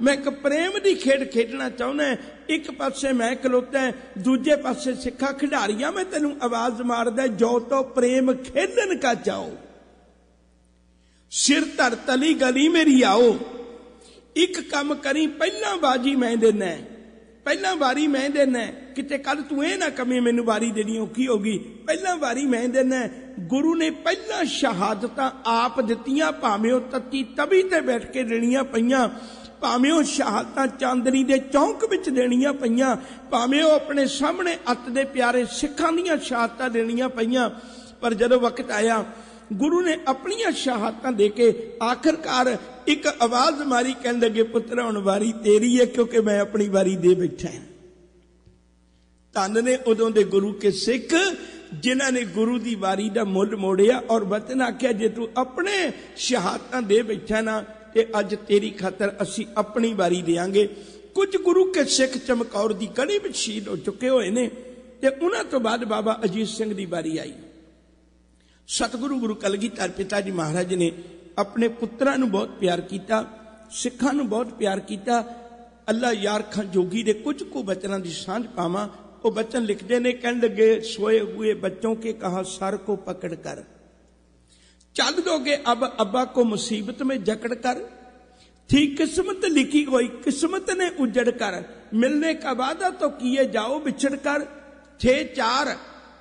ਮੈਂ ਇੱਕ ਪ੍ਰੇਮ ਦੀ ਖੇਡ ਖੇਡਣਾ ਚਾਹੁੰਦਾ ਇੱਕ ਪਾਸੇ ਮੈਂ ਖਲੋਤਾ ਦੂਜੇ ਪਾਸੇ ਸਿੱਖਾ, ਖਿਡਾਰੀਆਂ, ਮੈਂ ਤੈਨੂੰ ਆਵਾਜ਼ ਮਾਰਦਾ ਜੋ ਤੋ ਪ੍ਰੇਮ ਖੇਡਣ ਕਾ ਚਾਓ ਸਿਰ ਧਰ ਤਲੀ ਗਲੀ ਮੇਰੀ ਆਓ। ਇੱਕ ਕੰਮ ਕਰੀ, ਪਹਿਲਾਂ ਬਾਜੀ ਮੈਂ ਦੇਣਾ ਪਹਿਲਾਂ ਵਾਰੀ ਮੈਂ ਦੇਣਾ ਕਿਤੇ ਕੱਲ ਤੂੰ ਇਹ ਨਾ ਕਮੇ ਮੈਨੂੰ ਵਾਰੀ ਦੇਣੀ ਔਖੀ ਹੋਗੀ ਪਹਿਲਾਂ ਵਾਰੀ ਮੈਂ ਦੇਣਾ ਗੁਰੂ ਨੇ ਪਹਿਲਾਂ ਸ਼ਹਾਦਤਾਂ ਆਪ ਦਿੱਤੀਆਂ, ਭਾਵੇਂ ਉਹ ਤੱਤੀ ਤਵੀ ਤੇ ਬੈਠ ਕੇ ਦੇਣੀਆਂ ਪਈਆਂ, ਭਾਵੇਂ ਉਹ ਸ਼ਹਾਦਤਾਂ ਚਾਂਦਨੀ ਦੇ ਚੌਂਕ ਵਿੱਚ ਦੇਣੀਆਂ ਪਈਆਂ, ਭਾਵੇਂ ਉਹ ਆਪਣੇ ਸਾਹਮਣੇ ਅੱਤ ਦੇ ਪਿਆਰੇ ਸਿੱਖਾਂ ਦੀਆਂ ਸ਼ਹਾਦਤਾਂ ਦੇਣੀਆਂ ਪਈਆਂ। ਪਰ ਜਦੋਂ ਵਕਤ ਆਇਆ ਗੁਰੂ ਨੇ ਆਪਣੀਆਂ ਸ਼ਹਾਦਤਾਂ ਦੇ ਕੇ ਆਖਰਕਾਰ ਇੱਕ ਆਵਾਜ਼ ਮਾਰੀ ਕਹਿਣ ਲੱਗੇ ਪੁੱਤਰ, ਹੁਣ ਵਾਰੀ ਤੇਰੀ ਹੈ, ਕਿਉਂਕਿ ਮੈਂ ਆਪਣੀ ਵਾਰੀ ਦੇ ਬੈਠਾ ਹਾਂ। ਤਨ ਨੇ ਉਦੋਂ ਦੇ ਗੁਰੂ ਕੇ ਸਿੱਖ, ਜਿਨ੍ਹਾਂ ਨੇ ਗੁਰੂ ਦੀ ਵਾਰੀ ਦਾ ਮੁੱਲ ਮੋੜਿਆ ਔਰ ਬਚਨ ਆਖਿਆ, ਜੇ ਤੂੰ ਆਪਣੇ ਸ਼ਹਾਦਤਾਂ ਦੇ ਬੈਠਾ ਨਾ, ਤੇ ਅੱਜ ਤੇਰੀ ਖਾਤਰ ਅਸੀਂ ਆਪਣੀ ਵਾਰੀ ਦੇਾਂਗੇ ਕੁਝ ਗੁਰੂ ਕੇ ਸਿੱਖ ਚਮਕੌਰ ਦੀ ਕੜੀ ਵਿੱਚ ਸ਼ਹੀਦ ਹੋ ਚੁੱਕੇ ਹੋਏ ਨੇ, ਤੇ ਉਹਨਾਂ ਤੋਂ ਬਾਅਦ ਬਾਬਾ ਅਜੀਤ ਸਿੰਘ ਦੀ ਵਾਰੀ ਆਈ। ਸਤਿਗੁਰੂ ਗੁਰੂ ਕਲਗੀਧਰ ਪਿਤਾ ਜੀ ਮਹਾਰਾਜ ਨੇ ਆਪਣੇ ਪੁੱਤਰਾਂ ਨੂੰ ਬਹੁਤ ਪਿਆਰ ਕੀਤਾ ਸਿੱਖਾਂ ਨੂੰ ਬਹੁਤ ਪਿਆਰ ਕੀਤਾ ਅੱਲਾ ਯਾਰ ਖਾਂ ਜੋਗੀ ਦੇ ਕੁਝ ਕੁ ਬਚਨਾਂ ਦੀ ਸਾਂਝ ਪਾਵਾਂ ਉਹ ਬਚਨ ਲਿਖਦੇ ਨੇ ਕਹਿਣ ਲੱਗੇ ਸੋਏ ਹੋਏ ਬੱਚੋਂ ਕੇ ਕਹਾ ਸਰ ਕੋ ਪਕੜ ਕਰ ਚੱਲ ਦੋਗੇ ਅਬ ਅੱਬਾ ਕੋ ਮੁਸੀਬਤ में जकड़ कर थी किस्मत लिखी कोई किस्मत ने उजड़ कर मिलने का वादा तो किए जाओ बिछड़ कर थे चार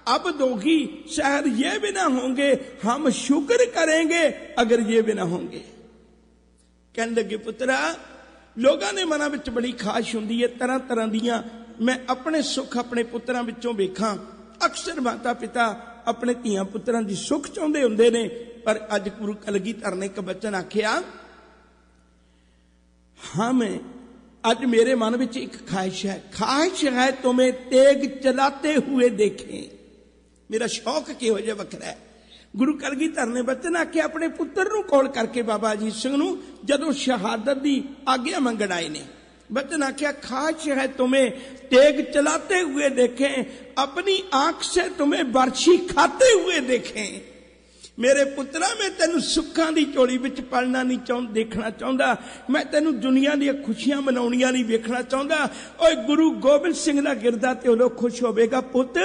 अब दोगी शहर ये भी ना होंगे हम शुक्र करेंगे अगर ये भी ना होंगे ਕਹਿਣ ਲੱਗੇ ਪੁੱਤਰਾ ਲੋਕਾਂ ਦੇ ਮਨਾਂ ਵਿੱਚ ਬੜੀ ਖਾਸ਼ ਹੁੰਦੀ ਹੈ ਤਰ੍ਹਾਂ ਤਰ੍ਹਾਂ ਦੀਆਂ ਮੈਂ ਆਪਣੇ ਸੁੱਖ ਆਪਣੇ ਪੁੱਤਰਾਂ ਵਿੱਚੋਂ ਵੇਖਾਂ ਅਕਸਰ ਮਾਤਾ ਪਿਤਾ ਆਪਣੇ ਧੀਆਂ ਪੁੱਤਰਾਂ ਦੀ ਸੁੱਖ ਚਾਹੁੰਦੇ ਹੁੰਦੇ ਨੇ ਪਰ ਅੱਜ ਗੁਰੂ ਕਲਗੀਧਰ ਨੇ ਇੱਕ ਬਚਨ ਆਖਿਆ ਹਾਂ ਮੈਂ ਅੱਜ ਮੇਰੇ ਮਨ ਵਿੱਚ ਇੱਕ ਖਾਹਿਸ਼ ਹੈ ਖਾਹਿਸ਼ ਹੈ ਤੁਮੇ ਤੇਗ ਚਲਾਤੇ ਹੋਏ ਦੇਖੇ ਮੇਰਾ ਸ਼ੌਕ ਕਿਹੋ ਜਿਹਾ ਵੱਖਰਾ ਹੈ ਗੁਰੂ ਕਲਗੀਧਰ ਨੇ ਬਚਨ ਆਖਿਆ ਆਪਣੇ ਪੁੱਤਰ ਨੂੰ ਕੋਲ ਕਰਕੇ ਬਾਬਾ ਅਜੀਤ ਸਿੰਘ ਨੂੰ ਜਦੋਂ ਸ਼ਹਾਦਤ ਦੀ ਆਗਿਆ ਮੰਗਣ ਆਏ ਨੇ बचन आख्या खाश है तुम्हें तेग चलाते हुए देखें अपनी आंख से तुम्हें बर्छी खाते हुए देखें ਮੇਰੇ ਪੁੱਤਰਾ, ਮੈਂ ਤੈਨੂੰ ਸੁੱਖਾਂ ਦੀ ਝੋਲੀ ਵਿੱਚ ਪਲਣਾ ਨਹੀਂ ਚਾਹੁੰ, ਦੇਖਣਾ ਚਾਹੁੰਦਾ। ਮੈਂ ਤੈਨੂੰ ਦੁਨੀਆ ਦੀਆਂ ਖੁਸ਼ੀਆਂ ਮਨਾਉਣੀਆਂ ਨਹੀਂ ਵੇਖਣਾ ਚਾਹੁੰਦਾ। ਓਏ ਗੁਰੂ ਗੋਬਿੰਦ ਸਿੰਘ ਦਾ ਗਿਰਦਾ ਤੇ ਉਦੋਂ ਖੁਸ਼ ਹੋਵੇਗਾ। ਪੁੱਤ,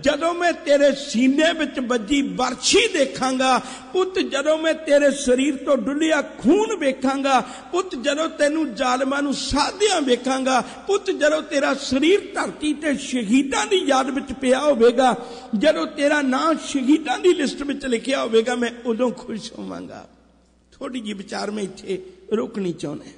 ਜਦੋਂ ਮੈਂ ਤੇਰੇ ਸੀਨੇ ਵਿੱਚ ਵੱਜੀ ਬਰਛੀ ਦੇਖਾਂਗਾ, ਪੁੱਤ, ਜਦੋਂ ਮੈਂ ਤੇਰੇ ਸਰੀਰ ਤੋਂ ਡੁੱਲਿਆ ਖੂਨ ਵੇਖਾਂਗਾ, ਪੁੱਤ, ਜਦੋਂ ਤੈਨੂੰ ਜ਼ਾਲਮਾਂ ਨੂੰ ਸਾਧਿਆਂ ਵੇਖਾਂਗਾ, ਪੁੱਤ, ਜਦੋਂ ਤੇਰਾ ਸਰੀਰ ਧਰਤੀ ਤੇ ਸ਼ਹੀਦਾਂ ਦੀ ਯਾਦ ਵਿੱਚ ਪਿਆ ਹੋਵੇਗਾ, ਜਦੋਂ ਤੇਰਾ ਨਾਂ ਸ਼ਹੀਦਾਂ ਦੀ ਲਿਸਟ ਵਿੱਚ ਲਿਖਿਆ ਹੋਵੇ ਹੋਵੇਗਾ ਮੈਂ ਉਦੋਂ ਖੁਸ਼ ਹੋਵਾਂਗਾ ਥੋੜੀ ਜਿਹੀ ਵਿਚਾਰ ਮੈਂ ਇੱਥੇ ਰੋਕਣੀ ਚਾਹੁੰਦਾ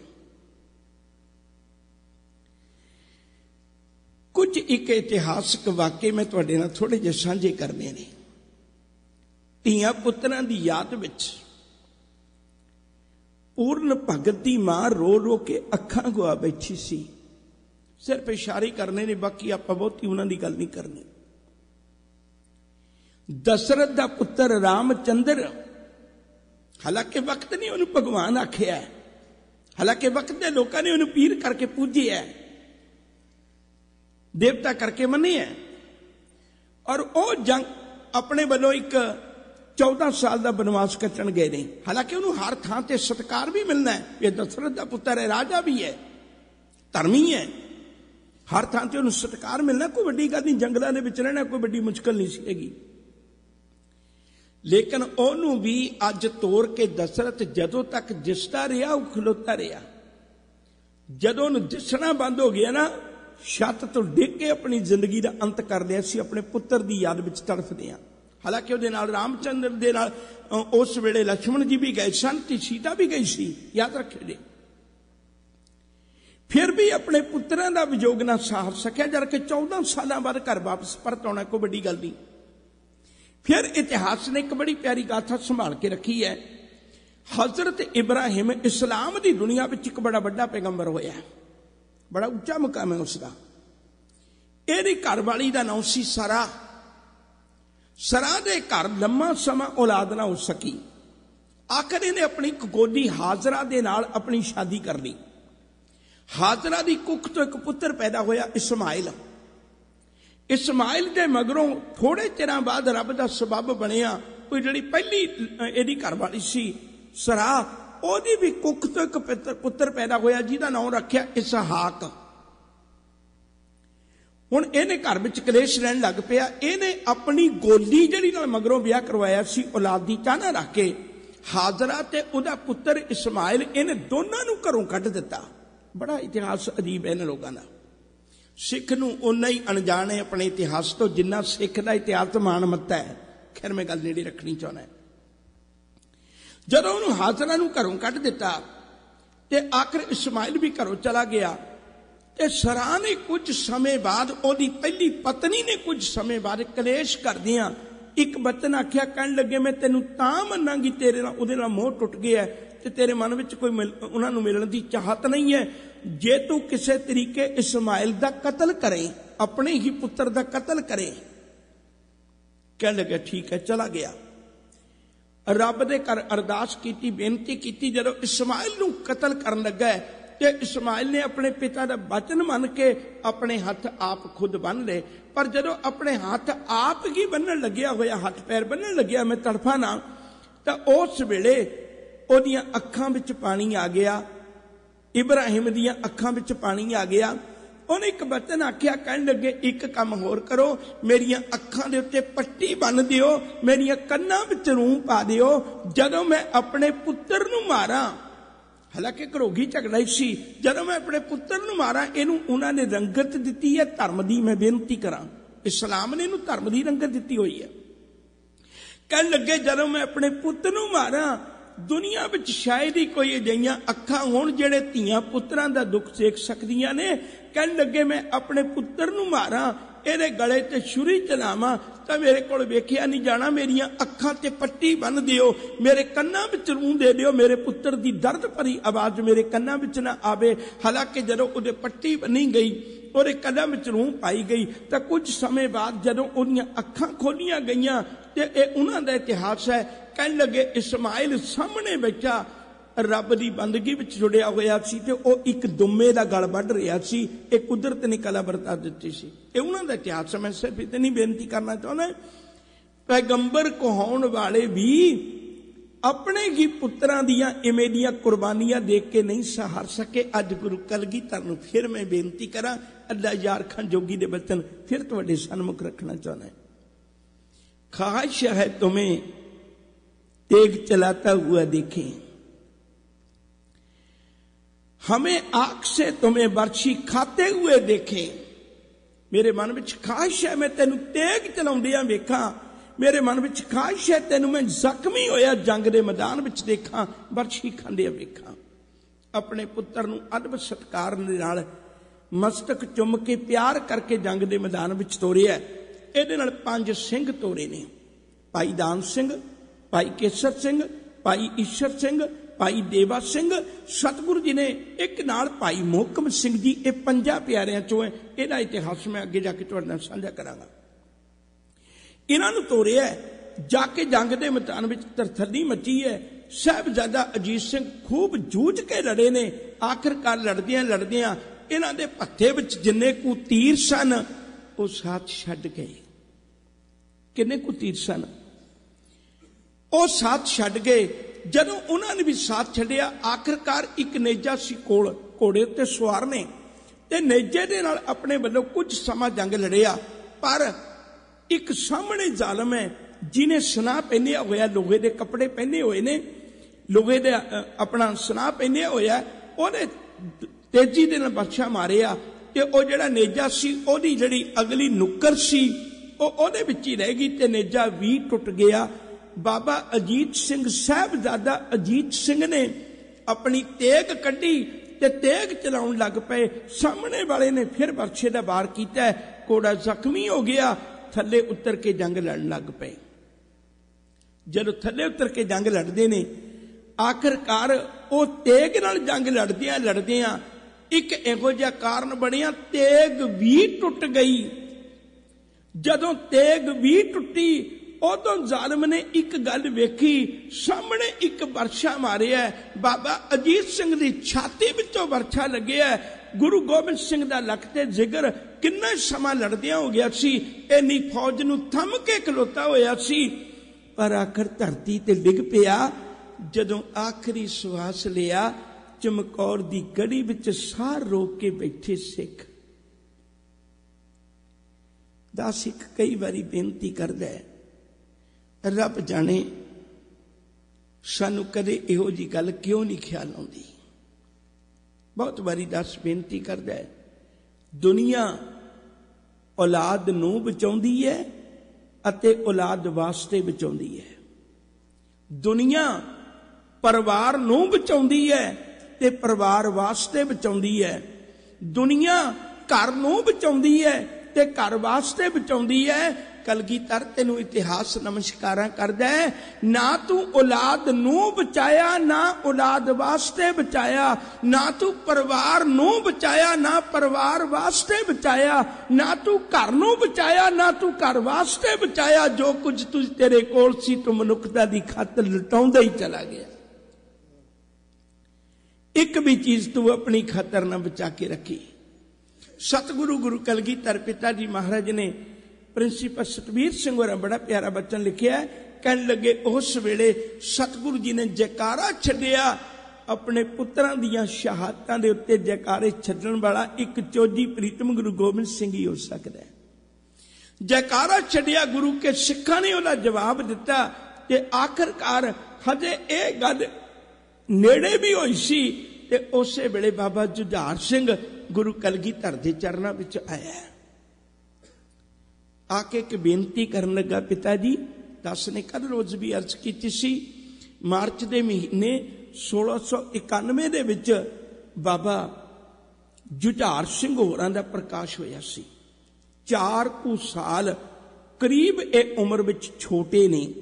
ਕੁਝ ਇੱਕ ਇਤਿਹਾਸਕ ਵਾਕਿਏ ਮੈਂ ਤੁਹਾਡੇ ਨਾਲ ਥੋੜੇ ਜਿਹੇ ਸਾਂਝੇ ਕਰਨੇ ਨੇ ਧੀਆਂ ਪੁੱਤਰਾਂ ਦੀ ਯਾਦ ਵਿੱਚ ਪੂਰਨ ਭਗਤ ਦੀ ਮਾਂ ਰੋ ਰੋ ਕੇ ਅੱਖਾਂ ਗਵਾ ਬੈਠੀ ਸੀ ਸਿਰਫ ਇਸ਼ਾਰੇ ਕਰਨੇ ਨੇ ਬਾਕੀ ਆਪਾਂ ਬਹੁਤੀ ਉਹਨਾਂ ਦੀ ਗੱਲ ਨਹੀਂ ਕਰਨੀ ਦਸ਼ਰਥ ਦਾ ਪੁੱਤਰ ਰਾਮਚੰਦਰ ਹਾਲਾਂਕਿ ਵਕਤ ਨਹੀਂ ਉਹਨੂੰ ਭਗਵਾਨ ਆਖਿਆ ਹਾਲਾਂਕਿ ਵਕਤ ਦੇ ਲੋਕਾਂ ਨੇ ਉਹਨੂੰ ਪੀਰ ਕਰਕੇ ਪੂਜਿਆ ਦੇਵਤਾ ਕਰਕੇ ਮੰਨਿਆ ਔਰ ਉਹ ਜੰਗ ਆਪਣੇ ਵੱਲੋਂ ਇੱਕ 14 ਸਾਲ ਦਾ ਬਨਵਾਸ ਕੱਟਣ ਗਏ ਨੇ ਹਾਲਾਂਕਿ ਉਹਨੂੰ ਹਰ ਥਾਂ ਤੇ ਸਤਕਾਰ ਵੀ ਮਿਲਣਾ ਹੈ ਇਹ ਦਸ਼ਰਥ ਦਾ ਪੁੱਤਰ ਹੈ ਰਾਜਾ ਵੀ ਹੈ ਧਰਮੀ ਹੈ ਹਰ ਥਾਂ ਤੇ ਉਹਨੂੰ ਸਤਕਾਰ ਮਿਲਣਾ ਕੋਈ ਵੱਡੀ ਗੱਲ ਨਹੀਂ ਜੰਗਲਾਂ ਦੇ ਵਿੱਚ ਰਹਿਣਾ ਕੋਈ ਵੱਡੀ ਮੁਸ਼ਕਲ ਨਹੀਂ ਸੀ ਹੈਗੀ ਲੇਕਿਨ ਉਹਨੂੰ ਵੀ ਅੱਜ ਤੋਰ ਕੇ ਦਸ਼ਰਤ ਜਦੋਂ ਤੱਕ ਜਿਸਦਾ ਰਿਹਾ, ਉਹ ਖਲੋਤਾ ਰਿਹਾ। ਜਦੋਂ ਉਹਨੂੰ ਦਿਸਣਾ ਬੰਦ ਹੋ ਗਿਆ ਨਾ, ਛੱਤ ਤੋਂ ਡਿੱਗ ਕੇ ਆਪਣੀ ਜ਼ਿੰਦਗੀ ਦਾ ਅੰਤ ਕਰ ਲਿਆ ਸੀ, ਆਪਣੇ ਪੁੱਤਰ ਦੀ ਯਾਦ ਵਿੱਚ ਤੜਫਦੇ ਆ ਹਾਲਾਂਕਿ ਉਹਦੇ ਨਾਲ ਰਾਮਚੰਦਰ ਦੇ ਨਾਲ ਉਸ ਵੇਲੇ ਲక్ష్మణ ਜੀ ਵੀ ਗਏ ਸਨ ਤੇ ਸੀਤਾ ਵੀ ਗਈ ਸੀ। ਯਾਦ ਰੱਖੇ ਦੇ ਫਿਰ ਵੀ ਆਪਣੇ ਪੁੱਤਰਾਂ ਦਾ ਵਿਯੋਗ ਨਾ ਸਾਹ ਸਕਿਆ, ਜਦ ਕਿ 14 ਸਾਲਾਂ ਬਾਅਦ ਘਰ ਵਾਪਸ ਪਰਤ ਆਉਣਾ ਕੋਈ ਵੱਡੀ ਗੱਲ ਨਹੀਂ। ਫਿਰ ਇਤਿਹਾਸ ਨੇ ਇੱਕ ਬੜੀ ਪਿਆਰੀ ਗਾਥਾ ਸੰਭਾਲ ਕੇ ਰੱਖੀ ਹੈ। ਹਜ਼ਰਤ ਇਬਰਾਹਿਮ ਇਸਲਾਮ ਦੀ ਦੁਨੀਆ ਵਿੱਚ ਇੱਕ ਬੜਾ ਵੱਡਾ ਪੈਗੰਬਰ ਹੋਇਆ ਬੜਾ ਉੱਚਾ ਮਕਾਮ ਹੈ ਉਸ ਦਾ ਇਹਦੀ ਘਰਵਾਲੀ ਦਾ ਨਾਮ ਸੀ ਸਰਾ। ਸਰਾ ਦੇ ਘਰ ਲੰਮਾ ਸਮਾਂ ਔਲਾਦ ਨਾ ਹੋ ਸਕੀ। ਆਖਰ ਇਹਨੇ ਆਪਣੀ ਗੋਦੀ ਹਾਜ਼ਰਾ ਦੇ ਨਾਲ ਆਪਣੀ ਸ਼ਾਦੀ ਕਰ ਲਈ। ਹਾਜ਼ਰਾ ਦੀ ਕੁੱਖ ਤੋਂ ਇੱਕ ਪੁੱਤਰ ਪੈਦਾ ਹੋਇਆ ਇਸਮਾਇਲ। ਇਸਮਾਇਲ ਦੇ ਮਗਰੋਂ ਥੋੜੇ ਚਿਰਾਂ ਬਾਅਦ ਰੱਬ ਦਾ ਸਬਬ ਬਣਿਆ। ਉਹ ਜਿਹੜੀ ਪਹਿਲੀ ਇਹਦੀ ਘਰ ਵਾਲੀ ਸੀ, ਸਰਾ, ਉਹਦੀ ਵੀ ਕੁੱਖ ਤੋਂ ਇੱਕ ਪੁੱਤਰ ਪੈਦਾ ਹੋਇਆ, ਜਿਹਦਾ ਨਾਮ ਰੱਖਿਆ ਇਸਹਾਕ। ਹੁਣ ਇਹਨੇ ਘਰ ਵਿੱਚ ਕਲੇਸ਼ ਰਹਿਣ ਲੱਗ ਪਿਆ। ਇਹਨੇ ਆਪਣੀ ਗੋਲੀ ਜਿਹੜੀ ਨਾਲ ਮਗਰੋਂ ਵਿਆਹ ਕਰਵਾਇਆ ਸੀ, ਔਲਾਦ ਦੀ ਚਾਹਨਾ ਰੱਖ ਕੇ, ਹਾਜ਼ਰਾ ਤੇ ਉਹਦਾ ਪੁੱਤਰ ਇਸਮਾਇਲ, ਇਹਨੇ ਦੋਨਾਂ ਨੂੰ ਘਰੋਂ ਕੱਢ ਦਿੱਤਾ। ਬੜਾ ਇਤਿਹਾਸ ਅਜੀਬ ਹੈ ਇਹਨਾਂ ਲੋਕਾਂ ਦਾ। ਸਿੱਖ ਨੂੰ ਉਨਾ ਹੀ ਅਣਜਾਣ ਹੈ ਆਪਣੇ ਇਤਿਹਾਸ ਤੋਂ, ਜਿੰਨਾ ਸਿੱਖ ਦਾ ਇਤਿਹਾਸ ਮਾਨਮੱਤਾ ਹੈ। ਖੈਰ, ਮੈਂ ਗੱਲ ਨੇੜੇ ਰੱਖਣੀ ਚਾਹੁੰਦਾ ਜਦੋਂ ਉਹਨੂੰ ਹਾਜ਼ਰਾ ਨੂੰ ਘਰੋਂ ਕੱਢ ਦਿੱਤਾ ਤੇ ਆਖਰ ਇਸਮਾਇਲ ਵੀ ਘਰੋਂ ਚਲਾ ਗਿਆ ਤੇ ਸਰਾ ਨੇ ਕੁਝ ਸਮੇਂ ਬਾਅਦ ਉਹਦੀ ਪਹਿਲੀ ਪਤਨੀ ਨੇ ਕੁਝ ਸਮੇਂ ਬਾਅਦ ਕਲੇਸ਼ ਕਰਦਿਆਂ ਇੱਕ ਬਚਨ ਆਖਿਆ, ਕਹਿਣ ਲੱਗੇ, ਮੈਂ ਤੈਨੂੰ ਤਾਂ ਮੰਨਾਂਗੀ, ਤੇਰੇ ਨਾਲ ਉਹਦੇ ਨਾਲ ਮੋਹ ਟੁੱਟ ਗਿਆ ਤੇ ਤੇਰੇ ਮਨ ਵਿੱਚ ਕੋਈ ਉਹਨਾਂ ਨੂੰ ਮਿਲਣ ਦੀ ਚਾਹਤ ਨਹੀਂ ਹੈ। ਜੇ ਤੂੰ ਕਿਸੇ ਤਰੀਕੇ ਇਸਮਾਇਲ ਦਾ ਕਤਲ ਕਰੇ, ਆਪਣੇ ਹੀ ਪੁੱਤਰ ਦਾ ਕਤਲ ਕਰੇ। ਕਹਿਣ ਲੱਗਾ, ਠੀਕ ਹੈ, ਚਲਾ ਗਿਆ। ਰੱਬ ਦੇ ਘਰ ਅਰਦਾਸ ਕੀਤੀ, ਬੇਨਤੀ ਕੀਤੀ, ਜਦੋਂ ਇਸਮਾਇਲ ਨੂੰ ਕਤਲ ਕਰਨ ਲੱਗਾ ਤੇ ਇਸਮਾਇਲ ਨੇ ਆਪਣੇ ਪਿਤਾ ਦਾ ਬਚਨ ਮੰਨ ਕੇ ਆਪਣੇ ਹੱਥ ਆਪ ਖੁਦ ਬੰਨ ਲਏ। ਪਰ ਜਦੋਂ ਆਪਣੇ ਹੱਥ ਆਪ ਹੀ ਬੰਨਣ ਲੱਗਿਆ ਹੋਇਆ, ਹੱਥ ਪੈਰ ਬੰਨਣ ਲੱਗਿਆ, ਮੈਂ ਤੜਫਾ ਨਾ, ਤਾਂ ਉਸ ਵੇਲੇ ਉਹਦੀਆਂ ਅੱਖਾਂ ਵਿੱਚ ਪਾਣੀ ਆ ਗਿਆ ਇਬਰਾਹਿਮ ਦੀਆਂ ਅੱਖਾਂ ਵਿੱਚ ਪਾਣੀ ਆ ਗਿਆ। ਉਹਨੇ ਇੱਕ ਬਚਨ ਆਖਿਆ, ਕਹਿਣ ਲੱਗੇ, ਇੱਕ ਕੰਮ ਹੋਰ ਕਰੋ, ਮੇਰੀਆਂ ਅੱਖਾਂ ਦੇ ਉੱਤੇ ਪੱਟੀ ਬੰਨ ਦਿਓ, ਮੇਰੀਆਂ ਕੰਨਾਂ ਵਿੱਚ ਰੂਹ ਪਾ ਦਿਓ, ਜਦੋਂ ਮੈਂ ਆਪਣੇ ਪੁੱਤਰ ਨੂੰ ਮਾਰਾਂ। ਹਾਲਾਂਕਿ ਘਰੋਗੀ ਝਗੜਾ ਸੀ। ਜਦੋਂ ਮੈਂ ਆਪਣੇ ਪੁੱਤਰ ਨੂੰ ਮਾਰਾਂ, ਇਹਨੂੰ ਉਹਨਾਂ ਨੇ ਰੰਗਤ ਦਿੱਤੀ ਹੈ, ਧਰਮ ਦੀ ਮੈਂ ਬੇਨਤੀ ਕਰਾਂ। ਇਸਲਾਮ ਨੇ ਇਹਨੂੰ ਧਰਮ ਦੀ ਰੰਗਤ ਦਿੱਤੀ ਹੋਈ ਹੈ। ਕਹਿਣ ਲੱਗੇ, ਜਦੋਂ ਮੈਂ ਆਪਣੇ ਪੁੱਤ ਨੂੰ ਮਾਰਾਂ ਦੁਨੀਆ ਵਿੱਚ ਸ਼ਾਇਦ ਹੀ ਕੋਈ ਅਜਿਹੀਆਂ ਅੱਖਾਂ ਹੋਣ ਜਿਹੜੇ ਧੀਆਂ ਪੁੱਤਰਾਂ ਦਾ ਦੁੱਖ ਸੇਖ ਸਕਦੀਆਂ ਨੇ। ਕਹਿਣ ਲੱਗੇ ਮੈਂ ਆਪਣੇ ਪੁੱਤਰ ਨੂੰ ਮਾਰਾਂ, ਇਹਦੇ ਗਲੇ ਤੇ ਛੁਰੀ ਚਲਾਵਾਂ, ਤਾਂ ਮੇਰੇ ਕੋਲ ਵੇਖਿਆ ਨਹੀਂ ਜਾਣਾ। ਮੇਰੀਆਂ ਅੱਖਾਂ ਤੇ ਪੱਟੀ ਬੰਨ ਦਿਓ, ਮੇਰੇ ਕੰਨਾਂ ਵਿੱਚ ਰੂਹ ਦੇ ਦਿਓ, ਮੇਰੇ ਪੁੱਤਰ ਦੀ ਦਰਦ ਭਰੀ ਆਵਾਜ਼ ਮੇਰੇ ਕੰਨਾਂ ਵਿੱਚ ਨਾ ਆਵੇ। ਹਾਲਾਂਕਿ ਜਦੋਂ ਉਹਦੇ ਪੱਟੀ ਬੰਨੀ ਗਈ ਉਹਦੇ ਕੰਨਾਂ ਵਿੱਚ ਰੂਹ ਪਾਈ ਗਈ ਤਾਂ ਕੁਝ ਸਮੇਂ ਬਾਅਦ ਜਦੋਂ ਉਹਦੀਆਂ ਅੱਖਾਂ ਖੋਲੀਆਂ ਗਈਆਂ ਤੇ ਇਹ ਉਹਨਾਂ ਦਾ ਇਤਿਹਾਸ ਹੈ, ਕਹਿਣ ਲੱਗੇ ਇਸਮਾਇਲ ਸਾਹਮਣੇ ਬੈਠਾ, ਰੱਬ ਦੀ ਬੰਦਗੀ ਵਿੱਚ ਜੁੜਿਆ ਹੋਇਆ ਸੀ ਤੇ ਉਹ ਇੱਕ ਦੁੰਮੇ ਦਾ ਗਲ ਵੱਢ ਰਿਹਾ ਸੀ, ਇਹ ਕੁਦਰਤ ਨੇ ਕਲਾ ਵਰਤਾ ਦਿੱਤੀ ਸੀ। ਇਹ ਉਹਨਾਂ ਦਾ ਇਤਿਹਾਸ ਮੈਂ ਸਿਰਫ ਇਤਨੀ ਬੇਨਤੀ ਕਰਨਾ ਚਾਹੁੰਦਾ ਪੈਗੰਬਰ ਕਹਾਉਣ ਵਾਲੇ ਵੀ ਆਪਣੇ ਹੀ ਪੁੱਤਰਾਂ ਦੀਆਂ ਇਵੇਂ ਦੀਆਂ ਕੁਰਬਾਨੀਆਂ ਦੇਖ ਕੇ ਨਹੀਂ ਸਹਾਰ ਸਕੇ ਅੱਜ ਗੁਰੂ ਕਲਗੀਧਰ ਨੂੰ ਫਿਰ ਮੈਂ ਬੇਨਤੀ ਕਰਾਂ ਅੱਲਾ ਯਾਰ ਖਾਨ ਜੋਗੀ ਦੇ ਬਚਨ ਫਿਰ ਤੁਹਾਡੇ ਸਾਹਮਣੇ ਰੱਖਣਾ ਚਾਹੁੰਦਾ ਖਾਹਿਸ਼ ਹੈ ਤੁਮੇ तेग चलाता हुआ देखें हमें आंख से तुम्हें बर्छी खाते हुए देखें ਮੇਰੇ ਮਨ ਵਿੱਚ ਖਾਹਿਸ਼ ਹੈ ਮੈਂ ਤੈਨੂੰ ਤੇਗ ਚਲਾਉਂਦਿਆਂ ਵੇਖਾਂ ਮੇਰੇ ਮਨ ਵਿੱਚ ਖਾਹਿਸ਼ ਹੈ ਤੈਨੂੰ ਮੈਂ ਜ਼ਖਮੀ ਹੋਇਆ, ਜੰਗ ਦੇ ਮੈਦਾਨ ਵਿੱਚ ਦੇਖਾਂ, ਬਰਛੀ ਖਾਂਦਿਆਂ ਵੇਖਾਂ। ਆਪਣੇ ਪੁੱਤਰ ਨੂੰ ਅਦਬ ਸਤਕਾਰ ਨਾਲ ਮਸਤਕ ਚੁੰਮ ਕੇ ਪਿਆਰ ਕਰਕੇ ਜੰਗ ਦੇ ਮੈਦਾਨ ਵਿੱਚ ਤੋਰਿਆ। ਇਹਦੇ ਨਾਲ ਪੰਜ ਸਿੰਘ ਤੋਰੇ ਨੇ। ਭਾਈ ਦਾਨ ਸਿੰਘ, ਭਾਈ ਕੇਸਰ ਸਿੰਘ, ਭਾਈ ਈਸ਼ਰ ਸਿੰਘ, ਭਾਈ ਦੇਵਾ ਸਿੰਘ, ਸਤਿਗੁਰੂ ਜੀ ਨੇ ਇੱਕ ਨਾਲ ਭਾਈ ਮੋਹਕਮ ਸਿੰਘ ਜੀ, ਇਹ ਪੰਜਾਂ ਪਿਆਰਿਆਂ ਚੋਂ ਹੈ। ਇਹਦਾ ਇਤਿਹਾਸ ਮੈਂ ਅੱਗੇ ਜਾ ਕੇ ਤੁਹਾਡੇ ਨਾਲ ਸਾਂਝਾ ਕਰਾਂਗਾ। ਇਹਨਾਂ ਨੂੰ ਤੋਰਿਆ ਜਾ ਕੇ ਜੰਗ ਦੇ ਮੈਦਾਨ ਵਿੱਚ ਤਰਥੱਲੀ ਮੱਚੀ ਹੈ। ਸਾਹਿਬਜ਼ਾਦਾ ਅਜੀਤ ਸਿੰਘ ਖੂਬ ਜੂਝ ਕੇ ਲੜੇ ਨੇ। ਆਖਰਕਾਰ ਲੜਦਿਆਂ ਲੜਦਿਆਂ ਇਹਨਾਂ ਦੇ ਪੱਥੇ ਵਿੱਚ ਜਿੰਨੇ ਕੁ ਤੀਰ ਸਨ, ਉਹ ਸਾਥ ਛੱਡ ਗਏ। ਕਿੰਨੇ ਕੁ ਤੀਰ ਸਨ? ਉਹ ਸਾਥ ਛੱਡ ਗਏ। ਜਦੋਂ ਉਹਨਾਂ ਨੇ ਵੀ ਸਾਥ ਛੱਡਿਆ, ਆਖਰਕਾਰ ਇੱਕ ਨੇਜਾ ਸੀ ਕੋਲ, ਘੋੜੇ ਉੱਤੇ ਸਵਾਰ ਨੇ। ਤੇ ਨੇਜੇ ਦੇ ਨਾਲ ਆਪਣੇ ਵੱਲੋਂ ਕੁਝ ਸਮਾਂ ਜੰਗ ਲੜਿਆ। ਪਰ ਇੱਕ ਸਾਹਮਣੇ ਜ਼ਾਲਮ ਹੈ ਜਿਨੇ ਸੁਨਾ ਪਹਿਨਿਆ ਹੋਇਆ, ਲੋਹੇ ਦੇ ਕੱਪੜੇ ਪਹਿਨੇ ਹੋਏ ਨੇ, ਲੋਹੇ ਦੇ ਆਪਣਾ ਸੁਨਾ ਪਹਿਨਿਆ ਹੋਇਆ ਉਹਨੇ ਤੇਜ਼ੀ ਦੇ ਨਾਲ ਬੱਚਾ ਮਾਰਿਆ, ਤੇ ਉਹ ਜਿਹੜਾ ਨੇਜਾ ਸੀ, ਉਹਦੀ ਜਿਹੜੀ ਅਗਲੀ ਨੁੱਕਰ ਸੀ, ਉਹ ਉਹਦੇ ਵਿੱਚ ਹੀ ਰਹਿ ਗਈ, ਤੇ ਨੇਜਾ ਵੀ ਟੁੱਟ ਗਿਆ। ਬਾਬਾ ਅਜੀਤ ਸਿੰਘ ਸਾਹਿਬਜ਼ਾਦਾ ਅਜੀਤ ਸਿੰਘ ਨੇ ਆਪਣੀ ਤੇਗ ਕੱਢੀ, ਤੇ ਤੇਗ ਚਲਾਉਣ ਲੱਗ ਪਏ। ਸਾਹਮਣੇ ਵਾਲੇ ਨੇ ਫਿਰ ਵਰਛੇ ਦਾ ਵਾਰ ਕੀਤਾ ਕੋੜਾ ਜ਼ਖਮੀ ਹੋ ਗਿਆ ਥੱਲੇ ਉਤਰ ਕੇ ਜੰਗ ਲੜਨ ਲੱਗ ਪਏ। ਜਦੋਂ ਥੱਲੇ ਉਤਰ ਕੇ ਜੰਗ ਲੜਦੇ ਨੇ, ਆਖਰਕਾਰ ਉਹ ਤੇਗ ਨਾਲ ਜੰਗ ਲੜਦਿਆਂ ਲੜਦਿਆਂ ਇੱਕ ਇਹੋ ਜਿਹਾ ਕਾਰਨ ਬਣਿਆ, ਤੇਗ ਵੀ ਟੁੱਟ ਗਈ। ਜਦੋਂ ਤੇਗ ਵੀ ਟੁੱਟੀ, ਉਦੋਂ ਜ਼ਾਲਮ ਨੇ ਇੱਕ ਗੱਲ ਵੇਖੀ, ਸਾਹਮਣੇ ਇੱਕ ਵਰਸ਼ਾ ਮਾਰਿਆ ਬਾਬਾ ਅਜੀਤ ਸਿੰਘ ਦੀ ਛਾਤੀ ਵਿੱਚੋਂ ਵਰਸ਼ਾ ਲੱਗਿਆ ਗੁਰੂ ਗੋਬਿੰਦ ਸਿੰਘ ਦਾ ਲੱਕ ਤੇ ਜਿਗਰ ਕਿੰਨਾ ਸਮਾਂ ਲੜਦਿਆਂ ਹੋ ਗਿਆ ਸੀ, ਇੰਨੀ ਫੌਜ ਨੂੰ ਥੰਮ ਕੇ ਖਲੋਤਾ ਹੋਇਆ ਸੀ, ਪਰ ਆਖਰ ਧਰਤੀ ਤੇ ਡਿੱਗ ਪਿਆ, ਜਦੋਂ ਆਖਰੀ ਸਵਾਸ ਲਿਆ, ਚਮਕੌਰ ਦੀ ਗੜੀ ਵਿੱਚ ਸਾਰ ਰੋਕ ਕੇ ਬੈਠੇ ਸਿੱਖ। ਦਾ ਸਿੱਖ ਕਈ ਵਾਰੀ ਬੇਨਤੀ ਕਰਦਾ ਹੈ, ਰੱਬ ਜਾਣੇ, ਸਾਨੂੰ ਕਦੇ ਇਹੋ ਜੀ ਗੱਲ ਕਿਉਂ ਨਹੀਂ ਖਿਆਲ ਆਉਂਦੀ? ਬਹੁਤ ਵਾਰੀ ਦਾਸ ਬੇਨਤੀ ਕਰਦਾ ਹੈ, ਦੁਨੀਆ ਔਲਾਦ ਨੂੰ ਬਚਾਉਂਦੀ ਹੈ ਅਤੇ ਔਲਾਦ ਵਾਸਤੇ ਬਚਾਉਂਦੀ ਹੈ। ਦੁਨੀਆ ਪਰਿਵਾਰ ਨੂੰ ਬਚਾਉਂਦੀ ਹੈ ਤੇ ਪਰਿਵਾਰ ਵਾਸਤੇ ਬਚਾਉਂਦੀ ਹੈ। ਦੁਨੀਆ ਘਰ ਨੂੰ ਬਚਾਉਂਦੀ ਹੈ ਤੇ ਘਰ ਵਾਸਤੇ ਬਚਾਉਂਦੀ ਹੈ ਕਲਗੀਧਰ ਤੈਨੂੰ ਇਤਿਹਾਸ ਨਮਸਕਾਰਾਂ ਕਰਦਾ ਹੈ। ਨਾ ਤੂੰ ਔਲਾਦ ਨੂੰ ਬਚਾਇਆ, ਨਾ ਔਲਾਦ ਵਾਸਤੇ ਬਚਾਇਆ। ਨਾ ਤੂੰ ਪਰਿਵਾਰ ਨੂੰ ਬਚਾਇਆ, ਨਾ ਪਰਿਵਾਰ ਵਾਸਤੇ ਬਚਾਇਆ। ਨਾ ਤੂੰ ਘਰ ਨੂੰ ਬਚਾਇਆ, ਨਾ ਤੂੰ ਘਰ ਵਾਸਤੇ ਬਚਾਇਆ। ਜੋ ਕੁਝ ਤੂੰ ਤੇਰੇ ਕੋਲ ਸੀ, ਤੂੰ ਮਨੁੱਖਤਾ ਦੀ ਖਾਤਰ ਲਟਾਉਂਦਾ ਹੀ ਚਲਾ ਗਿਆ। ਇੱਕ ਵੀ ਚੀਜ਼ ਤੂੰ ਆਪਣੀ ਖਾਤਰ ਨਾ ਬਚਾ ਕੇ ਰੱਖੀ। ਸਤਿਗੁਰੂ ਗੁਰੂ ਕਲਗੀਧਰ ਪਿਤਾ ਜੀ ਮਹਾਰਾਜ ਨੇ ਪ੍ਰਿੰਸੀਪਲ ਸਤਵੀਰ ਸਿੰਘ ਹੋਰਾਂ ਬੜਾ ਪਿਆਰਾ ਬਚਨ ਲਿਖਿਆ ਕਹਿਣ ਲੱਗੇ, ਉਸ ਵੇਲੇ ਸਤਿਗੁਰੂ ਜੀ ਨੇ ਜੈਕਾਰਾ ਛੱਡਿਆ। ਆਪਣੇ ਪੁੱਤਰਾਂ ਦੀਆਂ ਸ਼ਹਾਦਤਾਂ ਦੇ ਉੱਤੇ ਜੈਕਾਰੇ ਛੱਡਣ ਵਾਲਾ ਇੱਕ ਚੋਜੀ ਪ੍ਰੀਤਮ ਗੁਰੂ ਗੋਬਿੰਦ ਸਿੰਘ ਹੀ ਹੋ ਸਕਦਾ ਹੈ। ਜੈਕਾਰਾ ਛੱਡਿਆ, ਗੁਰੂ ਕੇ ਸਿੱਖਾਂ ਨੇ ਉਹਦਾ ਜਵਾਬ ਦਿੱਤਾ ਤੇ ਆਖਰਕਾਰ ਹਜੇ ਇਹ ਗੱਲ ਨੇੜੇ ਵੀ ਹੋਈ ਸੀ ਤੇ ਉਸੇ ਵੇਲੇ ਬਾਬਾ ਜੁਝਾਰ ਸਿੰਘ ਗੁਰੂ ਕਲਗੀਧਰ ਦੇ ਚਰਨਾਂ ਵਿੱਚ ਆਇਆ ਆ ਕੇ ਇੱਕ ਬੇਨਤੀ ਕਰਨ ਲੱਗਾ ਪਿਤਾ ਜੀ, ਦਸ ਨੇ ਕੱਲ ਰੋਜ਼ ਵੀ ਅਰਜ਼ ਕੀਤੀ ਸੀ, ਮਾਰਚ ਦੇ ਮਹੀਨੇ 1691 ਦੇ ਵਿੱਚ ਬਾਬਾ ਜੁਝਾਰ ਸਿੰਘ ਹੋਰਾਂ ਦਾ ਪ੍ਰਕਾਸ਼ ਹੋਇਆ ਸੀ। 4 ਕੁ ਸਾਲ ਕਰੀਬ ਇਹ ਉਮਰ ਵਿੱਚ ਛੋਟੇ ਨੇ।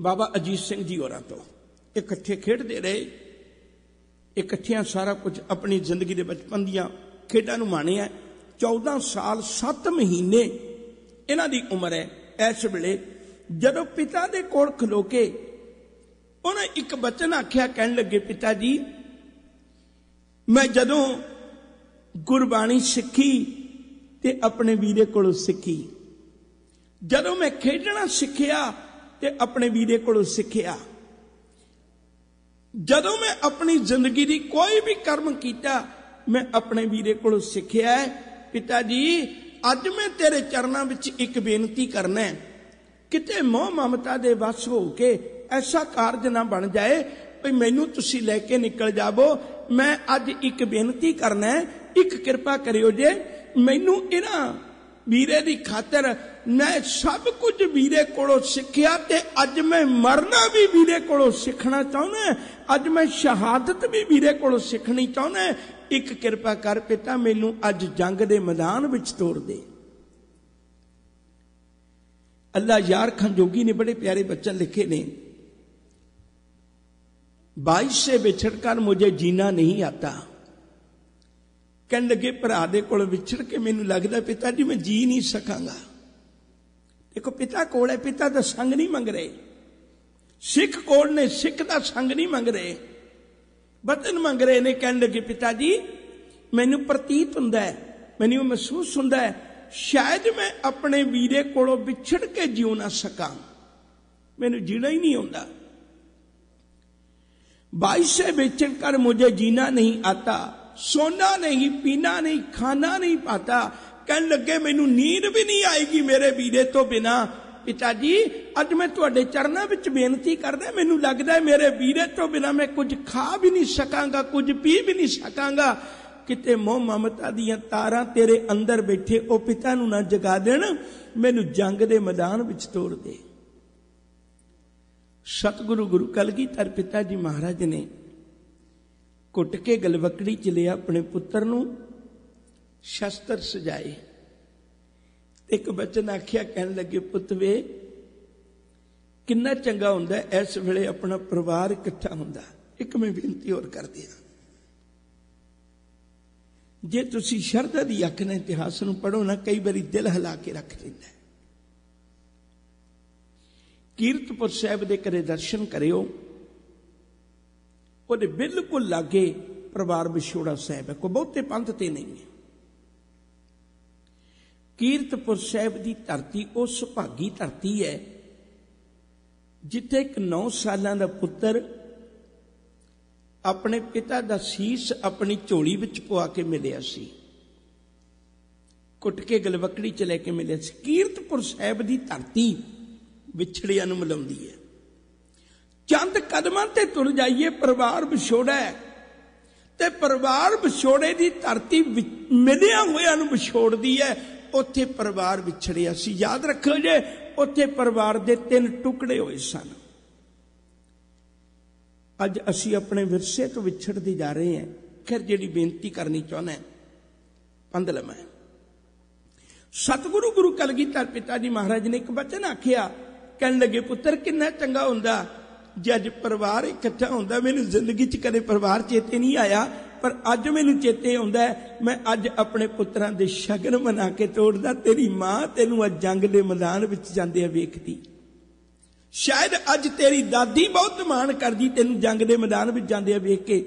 ਬਾਬਾ ਅਜੀਤ ਸਿੰਘ ਜੀ ਹੋਰਾਂ ਤੋਂ ਇਕੱਠੇ ਖੇਡਦੇ ਰਹੇ। ਇਕੱਠਿਆਂ ਸਾਰਾ ਕੁਝ ਆਪਣੀ ਜ਼ਿੰਦਗੀ ਦੇ ਬਚਪਨ ਦੀਆਂ ਖੇਡਾਂ ਨੂੰ ਮਾਣਿਆ। 14 ਸਾਲ 7 ਮਹੀਨੇ ਇਹਨਾਂ ਦੀ ਉਮਰ ਹੈ। ਇਸ ਵੇਲੇ ਜਦੋਂ ਪਿਤਾ ਦੇ ਕੋਲ ਖਲੋ ਕੇ ਉਹਨੇ ਇੱਕ ਬਚਨ ਆਖਿਆ, ਕਹਿਣ ਲੱਗੇ, ਪਿਤਾ ਜੀ, ਮੈਂ ਜਦੋਂ ਗੁਰਬਾਣੀ ਸਿੱਖੀ ਤੇ ਆਪਣੇ ਵੀਰੇ ਕੋਲੋਂ ਸਿੱਖੀ, ਜਦੋਂ ਮੈਂ ਖੇਡਣਾ ਸਿੱਖਿਆ ਤੇ ਆਪਣੇ ਵੀਰੇ ਕੋਲੋਂ ਸਿੱਖਿਆ, ਜਦੋਂ ਮੈਂ ਆਪਣੀ ਜ਼ਿੰਦਗੀ ਦੀ ਕੋਈ ਵੀ ਕਰਮ ਕੀਤਾ, ਮੈਂ ਆਪਣੇ ਵੀਰੇ ਕੋਲੋਂ ਸਿੱਖਿਆ ਹੈ। ਪਿਤਾ ਜੀ, ਅੱਜ ਮੈਂ ਤੇਰੇ ਚਰਨਾਂ ਵਿੱਚ ਇੱਕ ਬੇਨਤੀ ਕਰਨਾ ਹੈ। ਕਿਤੇ ਮੋਹ ਮਮਤਾ ਦੇ ਵਸ ਹੋ ਕੇ ਐਸਾ ਕਾਰਜ ਨਾ ਬਣ ਜਾਏ ਵੀ ਮੈਨੂੰ ਤੁਸੀਂ ਲੈ ਕੇ ਨਿਕਲ ਜਾਵੋ। ਮੈਂ ਅੱਜ ਇੱਕ ਬੇਨਤੀ ਕਰਨਾ ਹੈ, ਇੱਕ ਕਿਰਪਾ ਕਰਿਓ ਜੇ। ਮੈਨੂੰ ਇਹਨਾਂ ਵੀਰੇ ਦੀ ਖਾਤਰ ਮੈਂ ਸਭ ਕੁਝ ਵੀਰੇ ਕੋਲੋਂ ਸਿੱਖਿਆ ਤੇ ਅੱਜ ਮੈਂ ਮਰਨਾ ਵੀ ਵੀਰੇ ਕੋਲੋਂ ਸਿੱਖਣਾ ਚਾਹੁੰਦਾ ਅੱਜ ਮੈਂ ਸ਼ਹਾਦਤ ਵੀ ਵੀਰੇ ਕੋਲੋਂ ਸਿੱਖਣੀ ਚਾਹੁੰਦਾ ਇੱਕ ਕਿਰਪਾ ਕਰ ਪਿਤਾ, ਮੈਨੂੰ ਅੱਜ ਜੰਗ ਦੇ ਮੈਦਾਨ ਵਿੱਚ ਤੋਰ ਦੇ। ਅੱਲਾ ਯਾਰ ਖਾਨ ਜੋਗੀ ਨੇ ਬੜੇ ਪਿਆਰੇ ਬਚਨ ਲਿਖੇ ਨੇ। ਬਾਈਸ਼ ਸੇ ਵਿਛੜ ਕਰ ਮੁਝੇ ਜੀਣਾ ਨਹੀਂ ਆਤਾ। ਕਹਿਣ ਲੱਗੇ, ਭਰਾ ਦੇ ਕੋਲ ਵਿਛੜ ਕੇ ਮੈਨੂੰ ਲੱਗਦਾ ਪਿਤਾ ਜੀ, ਮੈਂ ਜੀ ਨਹੀਂ ਸਕਾਂਗਾ। ਦੇਖੋ, ਪਿਤਾ ਕੋਲ ਹੈ, ਪਿਤਾ ਦਾ ਸੰਗ ਨਹੀਂ ਮੰਗ ਰਹੇ। ਸਿੱਖ ਕੋਲ ਨੇ, ਸਿੱਖ ਦਾ ਸੰਗ ਨਹੀਂ ਮੰਗ ਰਹੇ। ਬਤਨ ਮੰਗ ਰਹੇ ਨੇ ਕਹਿਣ ਲੱਗੇ ਪਿਤਾ ਜੀ ਮੈਨੂੰ ਪ੍ਰਤੀਤ ਹੁੰਦਾ ਹੈ ਮੈਨੂੰ ਮਹਿਸੂਸ ਹੁੰਦਾ ਹੈ ਸ਼ਾਇਦ ਮੈਂ ਆਪਣੇ ਵੀਰੇ ਕੋਲੋਂ ਵਿਛੜ ਕੇ ਜਿਉ ਨਾ ਸਕਾਂ ਮੈਨੂੰ ਜੀਣਾ ਹੀ ਨਹੀਂ ਆਉਂਦਾ बाईस से बेचन कर मुझे जीना नहीं आता सोना नहीं पीना नहीं खाना नहीं पाता ਕਹਿਣ ਲੱਗੇ ਮੈਨੂੰ ਨੀਂਦ ਵੀ ਨਹੀਂ ਆਏਗੀ ਮੇਰੇ ਵੀਰੇ ਤੋਂ ਬਿਨਾ ਪਿਤਾ ਜੀ ਅੱਜ ਮੈਂ ਤੁਹਾਡੇ ਚਰਨਾਂ ਵਿੱਚ ਬੇਨਤੀ ਕਰਦਾ, ਮੈਨੂੰ ਲੱਗਦਾ ਮੇਰੇ ਵੀਰੇ ਤੋਂ ਬਿਨਾ ਮੈਂ ਕੁਝ ਖਾ ਵੀ ਨਹੀਂ ਸਕਾਂਗਾ, ਕੁਝ ਪੀ ਵੀ ਨਹੀਂ ਸਕਾਂਗਾ। ਕਿਤੇ ਮੋਹ ਮਮਤਾ ਦੀਆਂ ਤਾਰਾਂ ਤੇਰੇ ਅੰਦਰ ਬੈਠੇ ਉਹ ਪਿਤਾ ਨੂੰ ਨਾ ਜਗਾ ਦੇਣ, ਮੈਨੂੰ ਜੰਗ ਦੇ ਮੈਦਾਨ ਵਿੱਚ ਤੋੜ ਦੇ। ਸਤਿਗੁਰੂ ਗੁਰੂ ਕਲਗੀਧਰ ਪਿਤਾ ਜੀ ਮਹਾਰਾਜ ਨੇ ਕੁੱਟ ਕੇ ਗਲਵਕੜੀ ਚ ਲਿਆ ਆਪਣੇ ਪੁੱਤਰ ਨੂੰ ਸ਼ਸਤਰ ਸਜਾਏ। ਇੱਕ ਬਚਨ ਆਖਿਆ, ਕਹਿਣ ਲੱਗੇ, ਪੁੱਤ ਵੇ, ਕਿੰਨਾ ਚੰਗਾ ਹੁੰਦਾ ਇਸ ਵੇਲੇ ਆਪਣਾ ਪਰਿਵਾਰ ਇਕੱਠਾ ਹੁੰਦਾ ਇੱਕ ਮੈਂ ਬੇਨਤੀ ਹੋਰ ਕਰਦੀ ਹਾਂ। ਜੇ ਤੁਸੀਂ ਸ਼ਰਧਾ ਦੀ ਅੱਖ ਨਾਲ ਇਤਿਹਾਸ ਨੂੰ ਪੜੋ ਨਾ, ਕਈ ਵਾਰੀ ਦਿਲ ਹਿਲਾ ਕੇ ਰੱਖ ਦਿੰਦਾ ਕੀਰਤਪੁਰ ਸਾਹਿਬ ਦੇ ਕਰੇ ਦਰਸ਼ਨ ਕਰਿਓ। ਉਹਦੇ ਬਿਲਕੁਲ ਲਾਗੇ ਪਰਿਵਾਰ ਵਿਛੋੜਾ ਸਾਹਿਬ ਹੈ। ਕੋਈ ਬਹੁਤੇ ਪੰਥ ਤੇ ਨਹੀਂ ਹੈ। ਕੀਰਤਪੁਰ ਸਾਹਿਬ ਦੀ ਧਰਤੀ ਉਹ ਸੁਭਾਗੀ ਧਰਤੀ ਹੈ, ਜਿੱਥੇ ਇੱਕ 9 ਸਾਲਾਂ ਦਾ ਪੁੱਤਰ ਆਪਣੇ ਪਿਤਾ ਦਾ ਸੀਸ ਆਪਣੀ ਝੋਲੀ ਵਿੱਚ ਪਵਾ ਕੇ ਮਿਲਿਆ ਸੀ। ਕੁੱਟ ਕੇ ਗਲਵਕੜੀ ਚ ਲੈ ਕੇ ਮਿਲਿਆ ਸੀ। ਕੀਰਤਪੁਰ ਸਾਹਿਬ ਦੀ ਧਰਤੀ ਵਿਛੜਿਆਂ ਨੂੰ ਮਿਲਾਉਂਦੀ ਹੈ। ਚੰਦ ਕਦਮਾਂ ਤੇ ਤੁਰ ਜਾਈਏ, ਪਰਿਵਾਰ ਵਿਛੋੜਾ ਹੈ। ਤੇ ਪਰਿਵਾਰ ਵਿਛੋੜੇ ਦੀ ਧਰਤੀ ਮਿਲਿਆ ਹੋਇਆ ਨੂੰ ਵਿਛੋੜਦੀ ਹੈ। ਉੱਥੇ ਪਰਿਵਾਰ ਵਿਛੜਿਆ ਸੀ। ਯਾਦ ਰੱਖੋ ਜੇ ਉੱਥੇ ਪਰਿਵਾਰ ਦੇ ਤਿੰਨ ਟੁਕੜੇ ਹੋਏ ਸਨ। ਅੱਜ ਅਸੀਂ ਆਪਣੇ ਵਿਰਸੇ ਤੋਂ ਵਿਛੜਦੇ ਜਾ ਰਹੇ ਹਾਂ। ਫਿਰ ਜਿਹੜੀ ਬੇਨਤੀ ਕਰਨੀ ਚਾਹੁੰਦਾ ਪੰਦ ਲਮਾ ਸਤਿਗੁਰੂ ਗੁਰੂ ਕਲਗੀਧਰ ਪਿਤਾ ਜੀ ਮਹਾਰਾਜ ਨੇ ਇੱਕ ਬਚਨ ਆਖਿਆ, ਕਹਿਣ ਲੱਗੇ, ਪੁੱਤਰ, ਕਿੰਨਾ ਚੰਗਾ ਹੁੰਦਾ ਜੇ ਅੱਜ ਪਰਿਵਾਰ ਇਕੱਠਾ ਹੁੰਦਾ। ਮੈਨੂੰ ਜ਼ਿੰਦਗੀ 'ਚ ਕਦੇ ਪਰਿਵਾਰ ਚੇਤੇ ਨਹੀਂ ਆਇਆ ਪਰ ਅੱਜ ਮੈਨੂੰ ਚੇਤੇ ਆਉਂਦਾ ਮੈਂ ਅੱਜ ਆਪਣੇ ਪੁੱਤਰਾਂ ਦੇ ਸ਼ਗਨ ਮਨਾ ਕੇ ਤੋੜਦਾ, ਤੇਰੀ ਮਾਂ ਤੈਨੂੰ ਅੱਜ ਜੰਗ ਦੇ ਮੈਦਾਨ ਵਿੱਚ ਜਾਂਦੇ ਆ ਵੇਖਦੀ। ਸ਼ਾਇਦ ਅੱਜ ਤੇਰੀ ਦਾਦੀ ਬਹੁਤ ਮਾਣ ਕਰਦੀ, ਤੈਨੂੰ ਜੰਗ ਦੇ ਮੈਦਾਨ ਵਿੱਚ ਜਾਂਦੇ ਆ ਵੇਖ ਕੇ।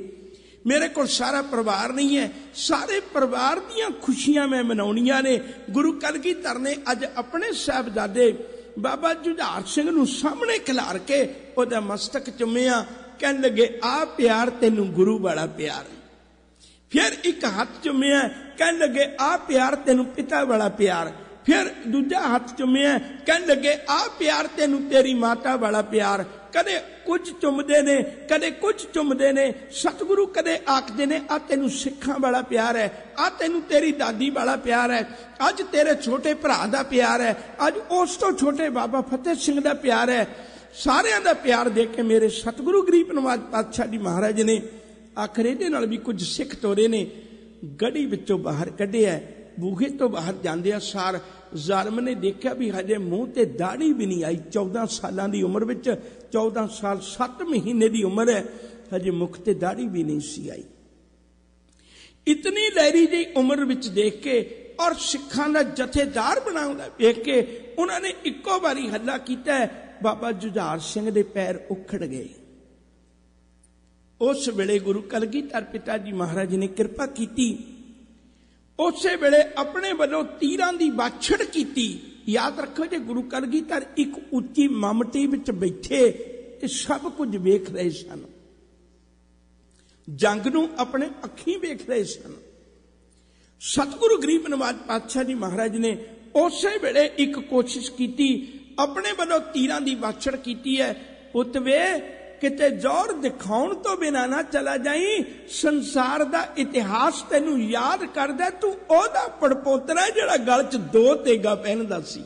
ਮੇਰੇ ਕੋਲ ਸਾਰਾ ਪਰਿਵਾਰ ਨਹੀਂ ਹੈ, ਸਾਰੇ ਪਰਿਵਾਰ ਦੀਆਂ ਖੁਸ਼ੀਆਂ ਮੈਂ ਮਨਾਉਣੀਆਂ ਨੇ। ਗੁਰੂ ਕਲਗੀ ਧਰਨੇ ਅੱਜ ਆਪਣੇ ਸਾਹਿਬਜ਼ਾਦੇ ਬਾਬਾ ਜੁਝਾਰ ਸਿੰਘ ਨੂੰ ਸਾਹਮਣੇ ਖਿਲਾਰ ਕੇ ਉਹਦਾ ਮਸਤਕ ਚੁੰਮਿਆ, ਕਹਿਣ ਲੱਗੇ ਆ ਪਿਆਰ ਤੈਨੂੰ ਗੁਰੂ ਵਾਲਾ ਪਿਆਰ ਫਿਰ ਇੱਕ ਹੱਥ ਚੁੰਮਿਆ ਕਹਿਣ ਲੱਗੇ ਆ ਪਿਆਰ ਤੈਨੂੰ ਪਿਤਾ ਵਾਲਾ ਪਿਆਰ। ਫਿਰ ਦੂਜਾ ਹੱਥ ਚੁੰਮਿਆ ਕਹਿਣ ਲੱਗੇ ਆ ਪਿਆਰ ਤੈਨੂੰ ਤੇਰੀ ਮਾਤਾ ਵਾਲਾ ਪਿਆਰ। ਕਦੇ ਕੁਝ ਚੁੰਮਦੇ ਨੇ, ਕਦੇ ਕੁਝ ਚੁੰਮਦੇ ਨੇ, ਸਤਿਗੁਰੂ ਕਦੇ ਆਖਦੇ ਨੇ ਆ ਤੈਨੂੰ ਸਿੱਖਾਂ ਵਾਲਾ ਪਿਆਰ ਹੈ ਆ ਤੈਨੂੰ ਤੇਰੀ ਦਾਦੀ ਵਾਲਾ ਪਿਆਰ ਹੈ, ਅੱਜ ਤੇਰੇ ਛੋਟੇ ਭਰਾ ਦਾ ਪਿਆਰ ਹੈ, ਅੱਜ ਉਸ ਤੋਂ ਛੋਟੇ ਬਾਬਾ ਫਤਿਹ ਸਿੰਘ ਦਾ ਪਿਆਰ ਹੈ। ਸਾਰਿਆਂ ਦਾ ਪਿਆਰ ਦੇ ਕੇ ਮੇਰੇ ਸਤਿਗੁਰੂ ਗਰੀਬ ਨਵਾਜ ਪਾਤਸ਼ਾਹ ਜੀ ਮਹਾਰਾਜ ਨੇ ਆਖਰ ਇਹਦੇ ਨਾਲ ਵੀ ਕੁਝ ਸਿੱਖ ਤੋਰੇ ਨੇ। ਗੜੀ ਵਿੱਚੋਂ ਬਾਹਰ ਕੱਢਿਆ, ਬੂਹੇ ਤੋਂ ਬਾਹਰ ਜਾਂਦੇ ਆ ਸਾਰ ਜ਼ਾਲਮ ਨੇ ਦੇਖਿਆ ਵੀ ਹਜੇ ਮੂੰਹ ਤੇ ਦਾੜੀ ਵੀ ਨਹੀਂ ਆਈ। 14 ਸਾਲਾਂ ਦੀ ਉਮਰ ਵਿੱਚ 14 ਸਾਲ 7 ਮਹੀਨੇ ਦੀ ਉਮਰ ਹੈ, ਹਜੇ ਮੁਖ ਤੇ ਦਾੜੀ ਵੀ ਨਹੀਂ ਸੀ ਆਈ। ਇਤਨੀ ਲਹਿਰੀ ਦੀ ਉਮਰ ਵਿੱਚ ਦੇਖ ਕੇ ਔਰ ਸਿੱਖਾਂ ਦਾ ਜਥੇਦਾਰ ਬਣਾਉਂਦਾ ਵੇਖ ਕੇ ਉਹਨਾਂ ਨੇ ਇੱਕੋ ਵਾਰੀ ਹੱਲਾ ਕੀਤਾ ਬਾਬਾ ਜੁਝਾਰ ਸਿੰਘ ਦੇ ਪੈਰ ਉਖੜ ਗਏ। ਉਸ ਵੇਲੇ ਗੁਰੂ ਕਲਗੀਧਰ ਪਿਤਾ ਜੀ ਮਹਾਰਾਜ ਨੇ ਕਿਰਪਾ ਕੀਤੀ ਉਸੇ ਵੇਲੇ ਆਪਣੇ ਵੱਲੋਂ ਤੀਰਾਂ ਦੀ ਬਾਛੜ ਕੀਤੀ ਯਾਦ ਰੱਖੋ ਜੇ ਗੁਰੂ ਕਲਗੀਧਰ ਇੱਕ ਉੱਚੀ ਮਮਟੀ ਵਿੱਚ ਬੈਠੇ ਤੇ ਸਭ ਕੁਝ ਵੇਖ ਰਹੇ ਸਨ ਜੰਗ ਨੂੰ ਆਪਣੇ ਅੱਖੀਂ ਵੇਖ ਰਹੇ ਸਨ ਸਤਿਗੁਰੂ ਗਰੀਬ ਨਵਾਜ ਪਾਤਸ਼ਾਹ ਜੀ ਮਹਾਰਾਜ ਨੇ ਉਸੇ ਵੇਲੇ ਇੱਕ ਕੋਸ਼ਿਸ਼ ਕੀਤੀ ਆਪਣੇ ਵੱਲੋਂ ਤੀਰਾਂ ਦੀ ਬਾਛੜ ਕੀਤੀ ਹੈ ਪੁੱਤ ਵੇ ਕਿਤੇ ਜ਼ੋਰ ਦਿਖਾਉਣ ਤੋਂ ਬਿਨਾ ਨਾ ਚਲਾ ਜਾਈ। ਸੰਸਾਰ ਦਾ ਇਤਿਹਾਸ ਤੈਨੂੰ ਯਾਦ ਕਰਦਾ ਤੂੰ ਉਹਦਾ ਪੜਪੋਤਰਾ ਜਿਹੜਾ ਗਲ 'ਚ ਦੋ ਤੇਗਾ ਪਹਿਨਦਾ ਸੀ।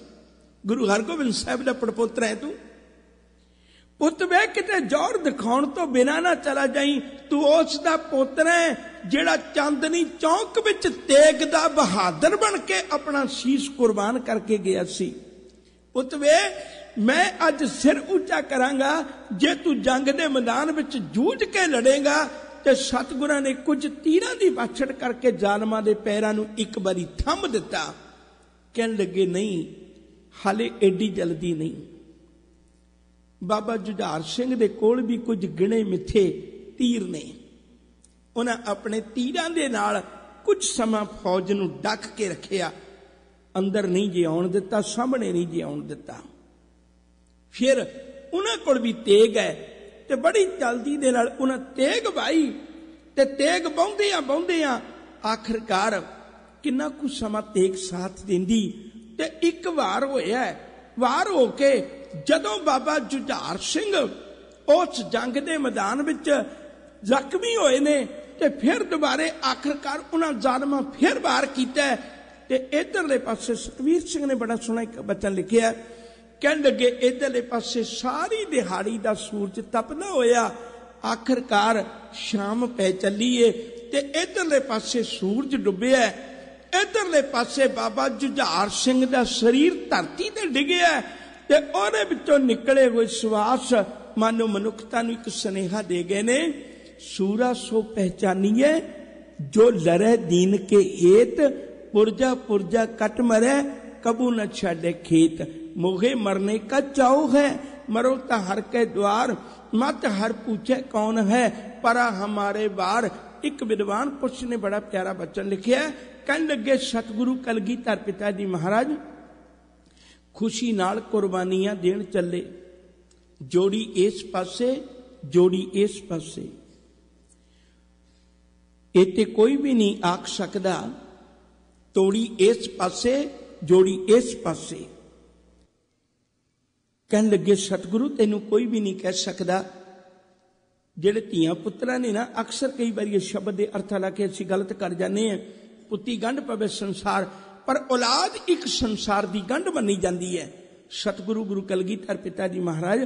ਗੁਰੂ ਹਰਗੋਬਿੰਦ ਸਾਹਿਬ ਦਾ ਪੜਪੋਤਰਾ ਹੈ ਤੂੰ। ਪੁੱਤ ਵੇ, ਕਿਤੇ ਜ਼ੋਰ ਦਿਖਾਉਣ ਤੋਂ ਬਿਨਾ ਨਾ ਚਲਾ ਜਾਈ। ਤੂੰ ਉਸ ਦਾ ਪੁੱਤਰ ਹੈ ਜਿਹੜਾ ਚਾਂਦਨੀ ਚੌਂਕ ਵਿੱਚ ਤੇਗ ਦਾ ਬਹਾਦਰ ਬਣ ਕੇ ਆਪਣਾ ਸੀਸ ਕੁਰਬਾਨ ਕਰਕੇ ਗਿਆ ਸੀ। ਉਤਵੇ ਮੈਂ ਅੱਜ ਸਿਰ ਉੱਚਾ ਕਰਾਂਗਾ, ਜੇ ਤੂੰ ਜੰਗ ਦੇ ਮੈਦਾਨ ਵਿੱਚ ਜੂਝ ਕੇ ਲੜੇਗਾ, ਤੇ ਸਤਗੁਰਾਂ ਨੇ ਕੁਝ ਤੀਰਾਂ ਦੀ ਬਾਛੜ ਕਰਕੇ ਜ਼ਾਲਮਾਂ ਦੇ ਪੈਰਾਂ ਨੂੰ ਇੱਕ ਵਾਰੀ ਥੰਮ ਦਿੱਤਾ। ਕਹਿਣ ਲੱਗੇ, ਨਹੀਂ, ਹਾਲੇ ਐਡੀ ਜਲਦੀ ਨਹੀਂ। ਬਾਬਾ ਜੁਝਾਰ ਸਿੰਘ ਦੇ ਕੋਲ ਵੀ ਕੁਝ ਗਿਣੇ ਮਿੱਥੇ ਤੀਰ ਨੇ। ਉਹਨਾਂ ਆਪਣੇ ਤੀਰਾਂ ਦੇ ਨਾਲ ਕੁਝ ਸਮਾਂ ਫੌਜ ਨੂੰ ਡੱਕ ਕੇ ਰੱਖਿਆ। ਅੰਦਰ ਨਹੀਂ ਜੇ ਆਉਣ ਦਿੱਤਾ, ਸਾਹਮਣੇ ਨਹੀਂ ਜੇ ਆਉਣ ਦਿੱਤਾ। ਫਿਰ ਉਹਨਾਂ ਕੋਲ ਵੀ ਤੇਗ ਹੈ ਤੇ ਬੜੀ ਜਲਦੀ ਦੇ ਨਾਲ ਉਹਨਾਂ ਤੇਗ ਭਾਈ ਤੇ ਤੇਗ ਬੌਂਦੇ ਆ ਬੌਂਦੇ ਆ ਆਖਰਕਾਰ ਕਿੰਨਾ ਕੁ ਸਮਾਂ ਤੇਗ ਸਾਥ ਦਿੰਦੀ ਤੇ ਇੱਕ ਵਾਰ ਹੋਇਆ ਵਾਰ ਹੋ ਕੇ ਜਦੋਂ ਬਾਬਾ ਜੁਝਾਰ ਸਿੰਘ ਉਸ ਜੰਗ ਦੇ ਮੈਦਾਨ ਵਿੱਚ ਜ਼ਖਮੀ ਹੋਏ ਨੇ ਤੇ ਫਿਰ ਦੁਬਾਰੇ ਆਖਰਕਾਰ ਉਹਨਾਂ ਜ਼ਾਲਮਾਂ ਫਿਰ ਵਾਰ ਕੀਤਾ ਤੇ ਇਧਰਲੇ ਪਾਸੇ ਸਤਵੀਰ ਸਿੰਘ ਨੇ ਬੜਾ ਸੋਹਣਾ ਇੱਕ ਬਚਨ ਲਿਖਿਆ ਕਹਿਣ ਲੱਗੇ ਇਧਰਲੇ ਪਾਸੇ ਸਾਰੀ ਦਿਹਾੜੀ ਦਾ ਸੂਰਜ ਤਪਦਾ ਹੋਇਆ, ਆਖਰਕਾਰ ਸ਼ਾਮ ਪੈ ਚੱਲੀਏ ਤੇ ਇਧਰਲੇ ਪਾਸੇ ਸੂਰਜ ਡੁੱਬਿਆ ਇਧਰਲੇ ਪਾਸੇ ਬਾਬਾ ਜੁਝਾਰ ਸਿੰਘ ਦਾ ਸਰੀਰ ਧਰਤੀ ਤੇ ਡਿੱਗਿਆ ਤੇ ਉਹਦੇ ਵਿੱਚੋਂ ਨਿਕਲੇ ਹੋਏ ਸਵਾਸ ਮਾਨੋ ਮਨੁੱਖਤਾ ਨੂੰ ਇੱਕ ਸਨੇਹਾ ਦੇ ਗਏ ਨੇ, ਸੂਰਾ ਸੋ ਪਹਿਚਾਨੀਏ ਜੋ ਲਰੇ ਦੀਨ ਕੇ ਏਤ, ਪੁਰਜਾ ਪੁਰਜਾ ਕਟ ਮਰੇ, ਕਬੂ ਨਾ ਛੱਡੇ ਖੇਤ। मोहे मरने का चाव है मरो तो हर के द्वार मत हर पूछे कौन है परा हमारे बार ਇੱਕ ਵਿਦਵਾਨ ਪੁਰਸ਼ ਨੇ ਬੜਾ ਪਿਆਰਾ ਬਚਨ ਲਿਖਿਆ ਕਹਿਣ ਲੱਗੇ ਸਤਿਗੁਰੂ ਕਲਗੀਧਰ ਪਿਤਾ ਜੀ ਮਹਾਰਾਜ ਖੁਸ਼ੀ ਨਾਲ ਕੁਰਬਾਨੀਆਂ ਦੇਣ ਚੱਲੇ ਜੋੜੀ ਇਸ ਪਾਸੇ ਜੋੜੀ ਇਸ ਪਾਸੇ ਇਹ ਤੇ ਕੋਈ ਵੀ ਨਹੀਂ ਆਖ ਸਕਦਾ ਤੋੜੀ ਇਸ ਪਾਸੇ ਜੋੜੀ ਇਸ ਪਾਸੇ ਕਹਿਣ ਲੱਗੇ, ਸਤਿਗੁਰੂ ਤੈਨੂੰ ਕੋਈ ਵੀ ਨਹੀਂ ਕਹਿ ਸਕਦਾ। ਜਿਹੜੇ ਧੀਆਂ ਪੁੱਤਰਾਂ ਨੇ ਨਾ, ਅਕਸਰ ਕਈ ਵਾਰੀ ਇਹ ਸ਼ਬਦ ਦੇ ਅਰਥ ਲਾ ਕੇ ਅਸੀਂ ਗਲਤ ਕਰ ਜਾਂਦੇ ਆ ਪੁੱਤੀ ਗੰਢ ਪਵੇ ਸੰਸਾਰ, ਪਰ ਔਲਾਦ ਇੱਕ ਸੰਸਾਰ ਦੀ ਗੰਢ ਮੰਨੀ ਜਾਂਦੀ ਹੈ। ਸਤਿਗੁਰੂ ਗੁਰੂ ਕਲਗੀਧਰ ਪਿਤਾ ਜੀ ਮਹਾਰਾਜ,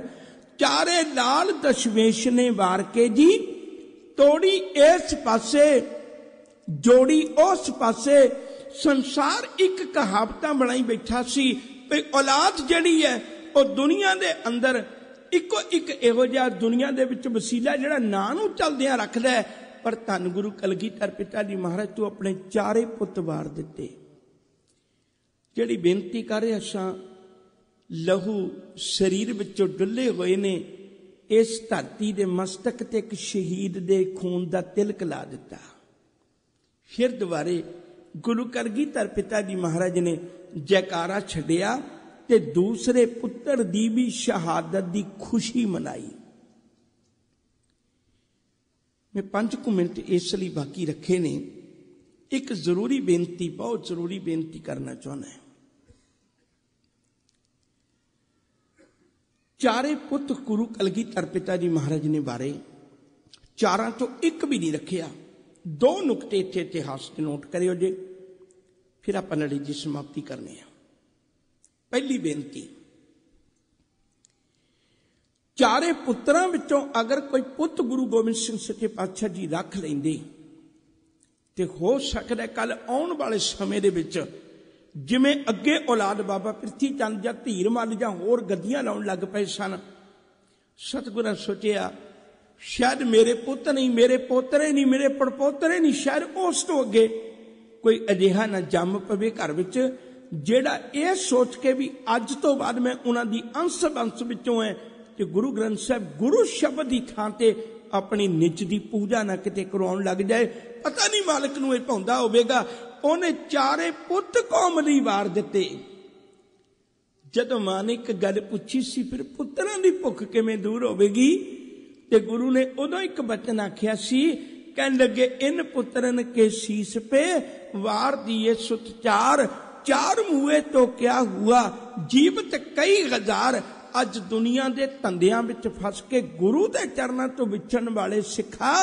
ਚਾਰੇ ਲਾਲ ਦਸ਼ਵੇਸ਼ ਨੇ ਵਾਰ ਕੇ ਜੀ, ਤੋੜੀ ਇਸ ਪਾਸੇ, ਜੋੜੀ ਉਸ ਪਾਸੇ। ਸੰਸਾਰ ਇੱਕ ਕਹਾਵਤਾਂ ਬਣਾਈ ਬੈਠਾ ਸੀ ਵੀ ਔਲਾਦ ਜਿਹੜੀ ਹੈ ਉਹ ਦੁਨੀਆ ਦੇ ਅੰਦਰ ਇੱਕੋ ਇੱਕ ਇਹੋ ਜਿਹਾ ਦੁਨੀਆ ਦੇ ਵਿੱਚ ਵਸੀਲਾ ਜਿਹੜਾ ਨਾਂ ਨੂੰ ਚਲਦਿਆਂ ਰੱਖਦਾ ਹੈ, ਪਰ ਧੰਨ ਗੁਰੂ ਕਲਗੀਧਰ ਪਿਤਾ ਜੀ ਮਹਾਰਾਜ ਤੂੰ ਆਪਣੇ ਚਾਰੇ ਪੁੱਤ ਵਾਰ ਦਿੱਤੇ। ਜਿਹੜੀ ਬੇਨਤੀ ਕਰ ਰਿਹਾ ਸਾਂ, ਲਹੂ ਸਰੀਰ ਵਿੱਚੋਂ ਡੁੱਲੇ ਹੋਏ ਨੇ, ਇਸ ਧਰਤੀ ਦੇ ਮਸਤਕ ਤੇ ਇੱਕ ਸ਼ਹੀਦ ਦੇ ਖੂਨ ਦਾ ਤਿਲਕ ਲਾ ਦਿੱਤਾ। ਫਿਰ ਦੁਬਾਰੇ ਗੁਰੂ ਕਲਗੀਧਰ ਪਿਤਾ ਜੀ ਮਹਾਰਾਜ ਨੇ ਜੈਕਾਰਾ ਛੱਡਿਆ ਤੇ ਦੂਸਰੇ ਪੁੱਤਰ ਦੀ ਵੀ ਸ਼ਹਾਦਤ ਦੀ ਖੁਸ਼ੀ ਮਨਾਈ। ਮੈਂ ਪੰਜ ਕੁ ਮਿੰਟ ਇਸ ਲਈ ਬਾਕੀ ਰੱਖੇ ਨੇ। ਇੱਕ ਜ਼ਰੂਰੀ ਬੇਨਤੀ, ਬਹੁਤ ਜ਼ਰੂਰੀ ਬੇਨਤੀ ਕਰਨਾ ਚਾਹੁੰਦਾ ਹਾਂ। ਚਾਰੇ ਪੁੱਤ ਗੁਰੂ ਕਲਗੀਧਰ ਪਿਤਾ ਜੀ ਮਹਾਰਾਜ ਨੇ ਬਾਰੇ ਚਾਰਾਂ ਤੋਂ ਇੱਕ ਵੀ ਨਹੀਂ ਰੱਖਿਆ। ਦੋ ਨੁਕਤੇ ਇੱਥੇ ਇਤਿਹਾਸ ਤੇ ਨੋਟ ਕਰਿਓ ਜੇ। ਫਿਰ ਆਪਾਂ ਲੜੀ ਦੀ ਸਮਾਪਤੀ ਕਰਨੀ ਹੈ ਪਹਿਲੀ ਬੇਨਤੀ। ਚਾਰੇ ਪੁੱਤਰਾਂ ਵਿੱਚੋਂ ਅਗਰ ਕੋਈ ਪੁੱਤ ਗੁਰੂ ਗੋਬਿੰਦ ਸਿੰਘ ਸੱਚੇ ਪਾਤਸ਼ਾਹ ਜੀ ਰੱਖ ਲੈਂਦੇ ਤੇ ਹੋ ਸਕਦਾ ਕੱਲ ਆਉਣ ਵਾਲੇ ਸਮੇਂ ਦੇ ਵਿੱਚ ਜਿਵੇਂ ਅੱਗੇ ਔਲਾਦ ਬਾਬਾ ਪ੍ਰਿਥੀ ਚੰਦ ਜਾਂ ਧੀਰ ਮੱਲ ਜਾਂ ਹੋਰ ਗੱਦੀਆਂ ਲਾਉਣ ਲੱਗ ਪਏ ਸਨ, ਸਤਿਗੁਰਾਂ ਸੋਚਿਆ, ਸ਼ਾਇਦ ਮੇਰੇ ਪੁੱਤ ਨਹੀਂ, ਮੇਰੇ ਪੋਤਰੇ ਨਹੀਂ, ਮੇਰੇ ਪੜਪੋਤਰੇ ਨਹੀਂ, ਸ਼ਾਇਦ ਉਸ ਤੋਂ ਅੱਗੇ ਕੋਈ ਅਜਿਹਾ ਨਾ ਜੰਮ ਪਵੇ ਘਰ ਵਿੱਚ ਜਿਹੜਾ ਇਹ ਸੋਚ ਕੇ ਵੀ ਅੱਜ ਤੋਂ ਬਾਅਦ ਮੈਂ ਉਹਨਾਂ ਦੀ ਅੰਸ਼ ਬੰਸ ਵਿੱਚੋਂ ਹੈ ਕਿ ਗੁਰੂ ਗ੍ਰੰਥ ਸਾਹਿਬ ਗੁਰੂ ਸ਼ਬਦ ਦੀ ਥਾਂ ਤੇ ਆਪਣੀ ਨਿੱਜ ਦੀ ਪੂਜਾ ਨਾ ਕਿਤੇ ਕਰਾਉਣ ਲੱਗ ਜਾਏ। ਪਤਾ ਨਹੀਂ ਮਾਲਕ ਨੂੰ ਇਹ ਭੌਂਦਾ ਹੋਵੇਗਾ। ਉਹਨੇ ਚਾਰੇ ਪੁੱਤ ਕੌਮ ਲਈ ਵਾਰ ਦਿੱਤੇ। ਜਦੋਂ ਮਾਂ ਨੇ ਇੱਕ ਗੱਲ ਪੁੱਛੀ ਸੀ, ਫਿਰ ਪੁੱਤਰਾਂ ਦੀ ਭੁੱਖ ਕਿਵੇਂ ਦੂਰ ਹੋਵੇਗੀ? ਤੇ ਗੁਰੂ ਨੇ ਉਦੋਂ ਇੱਕ ਬਚਨ ਆਖਿਆ ਸੀ, ਕਹਿਣ ਲੱਗੇ, ਇਨ ਪੁੱਤਰਨ ਕੇ ਸੀਸ ਪੇ, ਵਾਰ ਦੀਏ ਸੁਤ ਚਾਰ ਚਾਰ ਮੂਏ ਤੋਂ ਹੁਆ? ਜੀਵਤ ਕਈ ਹਜ਼ਾਰ ਅੱਜ ਦੁਨੀਆ ਦੇ ਧੰਦਿਆਂ ਵਿੱਚ ਫਸ ਕੇ ਗੁਰੂ ਦੇ ਚਰਨਾਂ ਤੋਂ ਵਿਛੜਨ ਵਾਲੇ ਸਿੱਖਾ,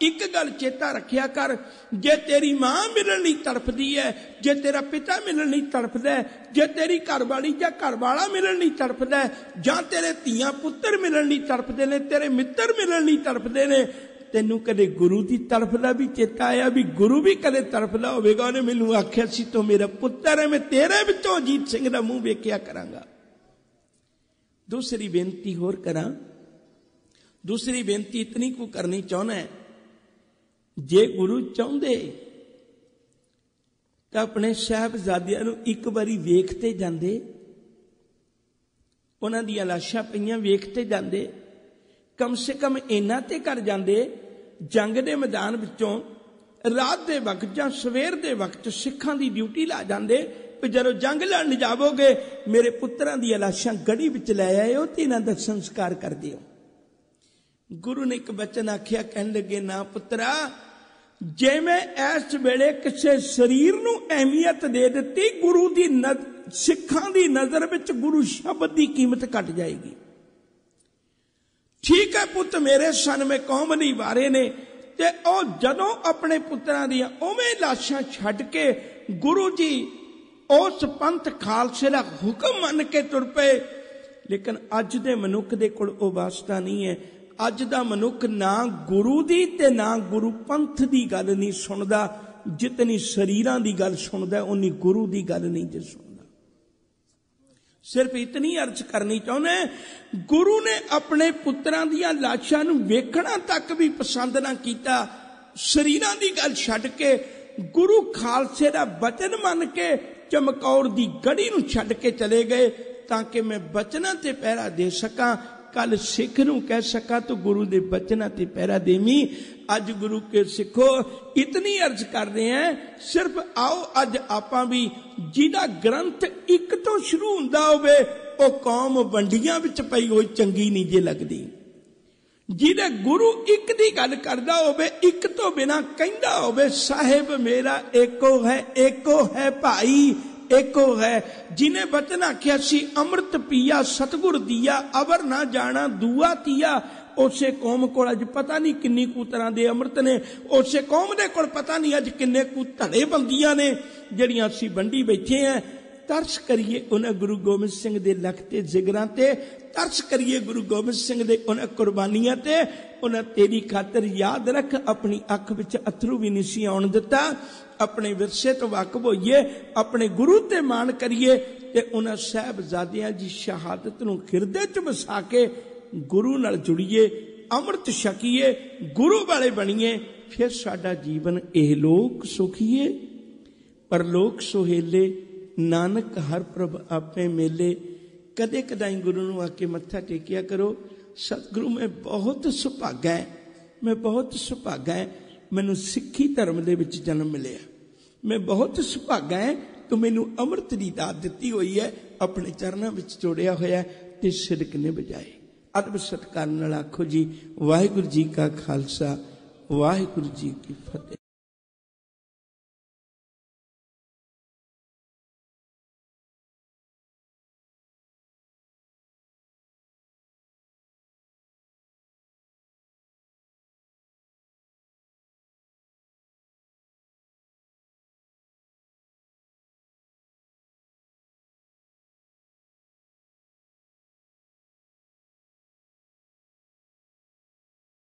ਇੱਕ ਗੱਲ ਚੇਤਾ ਰੱਖਿਆ ਕਰ, ਜੇ ਤੇਰੀ ਮਾਂ ਮਿਲਣ ਲਈ ਤੜਫਦੀ ਹੈ ਜੇ ਤੇਰਾ ਪਿਤਾ ਮਿਲਣ ਲਈ ਤੜਫਦਾ ਹੈ ਜੇ ਤੇਰੀ ਘਰਵਾਲੀ ਜਾਂ ਘਰਵਾਲਾ ਮਿਲਣ ਲਈ ਤੜਫਦਾ ਹੈ ਜਾਂ ਤੇਰੇ ਧੀਆਂ ਪੁੱਤਰ ਮਿਲਣ ਲਈ ਤੜਫਦੇ ਨੇ, ਤੇਰੇ ਮਿੱਤਰ ਮਿਲਣ ਲਈ ਤੜਫਦੇ ਨੇ ਤੈਨੂੰ ਕਦੇ ਗੁਰੂ ਦੀ ਤਰਫ ਦਾ ਵੀ ਚੇਤਾ ਆਇਆ ਵੀ ਗੁਰੂ ਵੀ ਕਦੇ ਤਰਫਦਾ ਹੋਵੇਗਾ? ਉਹਨੇ ਮੈਨੂੰ ਆਖਿਆ, ਸੀ ਤੂੰ ਮੇਰਾ ਪੁੱਤਰ ਹੈ, ਮੈਂ ਤੇਰੇ ਵਿੱਚੋਂ ਅਜੀਤ ਸਿੰਘ ਦਾ ਮੂੰਹ ਵੇਖਿਆ ਕਰਾਂਗਾ। ਦੂਸਰੀ ਬੇਨਤੀ ਹੋਰ ਕਰਾਂ। ਦੂਸਰੀ ਬੇਨਤੀ ਇਤਨੀ ਕੁ ਕਰਨੀ ਚਾਹੁੰਦਾ ਜੇ ਗੁਰੂ ਚਾਹੁੰਦੇ ਤਾਂ ਆਪਣੇ ਸਾਹਿਬਜ਼ਾਦਿਆਂ ਨੂੰ ਇੱਕ ਵਾਰੀ ਵੇਖਤੇ ਜਾਂਦੇ, ਉਹਨਾਂ ਦੀਆਂ ਲਾਸ਼ਾਂ ਪਈਆਂ ਵੇਖ ਤੇ ਜਾਂਦੇ ਕਮ ਸੇ ਕਮ ਇਹਨਾਂ ਤੇ ਕਰ ਜਾਂਦੇ। ਜੰਗ ਦੇ ਮੈਦਾਨ ਵਿੱਚੋਂ ਰਾਤ ਦੇ ਵਕਤ ਜਾਂ ਸਵੇਰ ਦੇ ਵਕਤ ਸਿੱਖਾਂ ਦੀ ਡਿਊਟੀ ਲਾ ਜਾਂਦੇ। ਕਿ ਜਦੋਂ ਜੰਗ ਲੜਨ ਜਾਵੋਗੇ, ਮੇਰੇ ਪੁੱਤਰਾਂ ਦੀਆਂ ਲਾਸ਼ਾਂ ਗੜੀ ਵਿੱਚ ਲੈ ਆਇਓ ਤੇ ਇਹਨਾਂ ਦਾ ਸੰਸਕਾਰ ਕਰ ਦਿਓ। ਗੁਰੂ ਨੇ ਇੱਕ ਬਚਨ ਆਖਿਆ, ਕਹਿਣ ਲੱਗੇ, ਨਾ ਪੁੱਤਰਾ, ਜੇ ਮੈਂ ਇਸ ਵੇਲੇ ਕਿਸੇ ਸਰੀਰ ਨੂੰ ਅਹਿਮੀਅਤ ਦੇ ਦਿੱਤੀ, ਗੁਰੂ ਦੀ ਸਿੱਖਾਂ ਦੀ ਨਜ਼ਰ ਵਿੱਚ ਗੁਰੂ ਸ਼ਬਦ ਦੀ ਕੀਮਤ ਘਟ ਜਾਏਗੀ। ਠੀਕ ਹੈ ਪੁੱਤ, ਮੇਰੇ ਸਨ ਮੇ ਕੌਮ ਨਹੀਂ ਵਾਰੇ ਨੇ। ਤੇ ਉਹ ਜਦੋਂ ਆਪਣੇ ਪੁੱਤਰਾਂ ਦੀਆਂ ਉਵੇਂ ਲਾਸ਼ਾਂ ਛੱਡ ਕੇ ਗੁਰੂ ਜੀ ਉਸ ਪੰਥ ਖਾਲਸੇ ਦਾ ਹੁਕਮ ਮੰਨ ਕੇ ਤੁਰ ਪਏ। ਲੇਕਿਨ ਅੱਜ ਦੇ ਮਨੁੱਖ ਦੇ ਕੋਲ ਉਹ ਵਾਸਤਾ ਨਹੀਂ ਹੈ। ਅੱਜ ਦਾ ਮਨੁੱਖ ਨਾ ਗੁਰੂ ਦੀ ਤੇ ਨਾ ਗੁਰੂ ਪੰਥ ਦੀ ਗੱਲ ਨਹੀਂ ਸੁਣਦਾ। ਜਿਤਨੀ ਸਰੀਰਾਂ ਦੀ ਗੱਲ ਸੁਣਦਾ, ਉਨੀ ਗੁਰੂ ਦੀ ਗੱਲ ਨਹੀਂ ਜੇ ਸੁਣਦਾ। ਸਿਰਫ ਇਤਨੀ ਅਰਜ਼ ਕਰਨੀ ਚਾਹੁੰਦੇ ਗੁਰੂ ਨੇ ਆਪਣੇ ਪੁੱਤਰਾਂ ਦੀਆਂ ਲਾਸ਼ਾਂ ਨੂੰ ਵੇਖਣਾ ਤੱਕ ਵੀ ਪਸੰਦ ਨਾ ਕੀਤਾ। ਸਰੀਰਾਂ ਦੀ ਗੱਲ ਛੱਡ ਕੇ ਗੁਰੂ ਖਾਲਸੇ ਦਾ ਬਚਨ ਮੰਨ ਕੇ ਚਮਕੌਰ ਦੀ ਗੜੀ ਨੂੰ ਛੱਡ ਕੇ ਚਲੇ ਗਏ ਤਾਂ ਕਿ ਮੈਂ ਬਚਨਾਂ ਤੇ ਪਹਿਰਾ ਦੇ ਸਕਾਂ। ਕੱਲ ਸਿੱਖ ਨੂੰ ਕਹਿ ਸਕਾਂ, ਤਾਂ ਗੁਰੂ ਦੇ ਬਚਨਾਂ ਤੇ ਪਹਿਰਾ ਦੇਵੀਂ। ਅੱਜ ਗੁਰੂ ਕੇ ਸਿੱਖੋ, ਇਤਨੀ ਅਰਜ਼ ਕਰਦੇ ਆ ਸਿਰਫ ਆਓ, ਅੱਜ ਆਪਾਂ ਵੀ ਜਿਹਦਾ ਗ੍ਰੰਥ ਇੱਕ ਤੋਂ ਸ਼ੁਰੂ ਹੁੰਦਾ ਹੋਵੇ, ਉਹ ਕੌਮ ਵੰਡੀਆਂ ਵਿੱਚ ਪਈ ਹੋਈ ਚੰਗੀ ਨਹੀਂ ਜੇ ਲੱਗਦੀ। ਜਿਹਦੇ ਗੁਰੂ ਇੱਕ ਦੀ ਗੱਲ ਕਰਦਾ ਹੋਵੇ, ਇੱਕ ਤੋਂ ਬਿਨਾ ਕਹਿੰਦਾ ਹੋਵੇ, ਸਾਹਿਬ ਮੇਰਾ ਏਕੋ ਹੈ ਏਕੋ ਹੈ ਭਾਈ। ਏਕੋ ਹੈ, ਜਿਨੇ ਬਚਨ ਆਖਿਆ ਸੀ, ਅੰਮ੍ਰਿਤ ਪੀਆ, ਸਤਗੁਰ ਦੀਆ, ਅਵਰ ਨਾ ਜਾਣਾ, ਦੂਆ ਤੀਆ। ਉਸੇ ਕੌਮ ਕੋਲ ਅੱਜ ਪਤਾ ਨਹੀਂ ਕਿੰਨੀ ਕੁ ਤਰ੍ਹਾਂ ਦੇ ਅੰਮ੍ਰਿਤ ਨੇ। ਉਸੇ ਕੌਮ ਦੇ ਕੋਲ ਪਤਾ ਨਹੀਂ ਅੱਜ ਕਿੰਨੇ ਕੁ ਧੜੇ ਬੰਦੀਆਂ ਨੇ, ਜਿਹੜੀਆਂ ਅਸੀਂ ਵੰਡੀ ਬੈਠੇ ਆ। ਤਰਸ ਕਰੀਏ ਉਹਨਾਂ ਗੁਰੂ ਗੋਬਿੰਦ ਸਿੰਘ ਦੇ ਲਖਤੇ ਜਿਗਰਾਂ ਤੇ, ਤਰਸ ਕਰੀਏ ਗੁਰੂ ਗੋਬਿੰਦ ਸਿੰਘ ਦੇ ਉਹਨਾਂ ਕੁਰਬਾਨੀਆਂ ਤੇ ਉਹਨਾਂ ਤੇਰੀ ਖਾਤਰ ਯਾਦ ਰੱਖ, ਆਪਣੀ ਅੱਖ ਵਿੱਚ ਅਥਰੂ ਵੀ ਨਹੀਂ ਆਉਣ ਦਿੱਤਾ। ਆਪਣੇ ਵਿਰਸੇ ਤੋਂ ਵਾਕਫ ਹੋਈਏ, ਆਪਣੇ ਗੁਰੂ ਤੇ ਮਾਣ ਕਰੀਏ ਤੇ ਉਹਨਾਂ ਸਹਿਬਜ਼ਾਦਿਆਂ ਦੀ ਸ਼ਹਾਦਤ ਨੂੰ ਹਿਰਦੇ 'ਚ ਵਸਾ ਕੇ ਗੁਰੂ ਨਾਲ ਜੁੜੀਏ, ਅੰਮ੍ਰਿਤ ਛਕੀਏ, ਗੁਰੂ ਵਾਲੇ ਬਣੀਏ। ਫਿਰ ਸਾਡਾ ਜੀਵਨ ਇਹ ਲੋਕ ਸੁਖੀਏ। ਪਰ ਲੋਕ ਸੁਹੇਲੇ, ਨਾਨਕ ਹਰ ਪ੍ਰਭ ਆਪੇ ਮੇਲੇ। ਕਦੇ ਕਦਾਈ ਗੁਰੂ ਨੂੰ ਆ ਕੇ ਮੱਥਾ ਟੇਕਿਆ ਕਰੋ। ਸਤਿਗੁਰੂ, ਮੈਂ ਬਹੁਤ ਸੁਭਾਗਾ ਹੈ। ਮੈਂ ਬਹੁਤ ਸੁਭਾਗਾ ਹੈ। ਮੈਨੂੰ ਸਿੱਖੀ ਧਰਮ ਦੇ ਵਿੱਚ ਜਨਮ ਮਿਲਿਆ। ਮੈਂ ਬਹੁਤ ਸੁਭਾਗਾ ਹੈ ਤੂੰ ਮੈਨੂੰ ਅੰਮ੍ਰਿਤ ਦੀ ਦਾਤ ਦਿੱਤੀ ਹੋਈ ਹੈ, ਆਪਣੇ ਚਰਨਾਂ ਵਿੱਚ ਜੋੜਿਆ ਹੋਇਆ ਤੇ ਸਿਰਕ ਨੇ ਬਜਾਏ ਅਦਬ ਸਤਕਾਰ ਨਾਲ ਆਖੋ ਜੀ, ਵਾਹਿਗੁਰੂ ਜੀ ਕਾ ਖਾਲਸਾ, ਵਾਹਿਗੁਰੂ ਜੀ ਕੀ ਫਤਿਹ।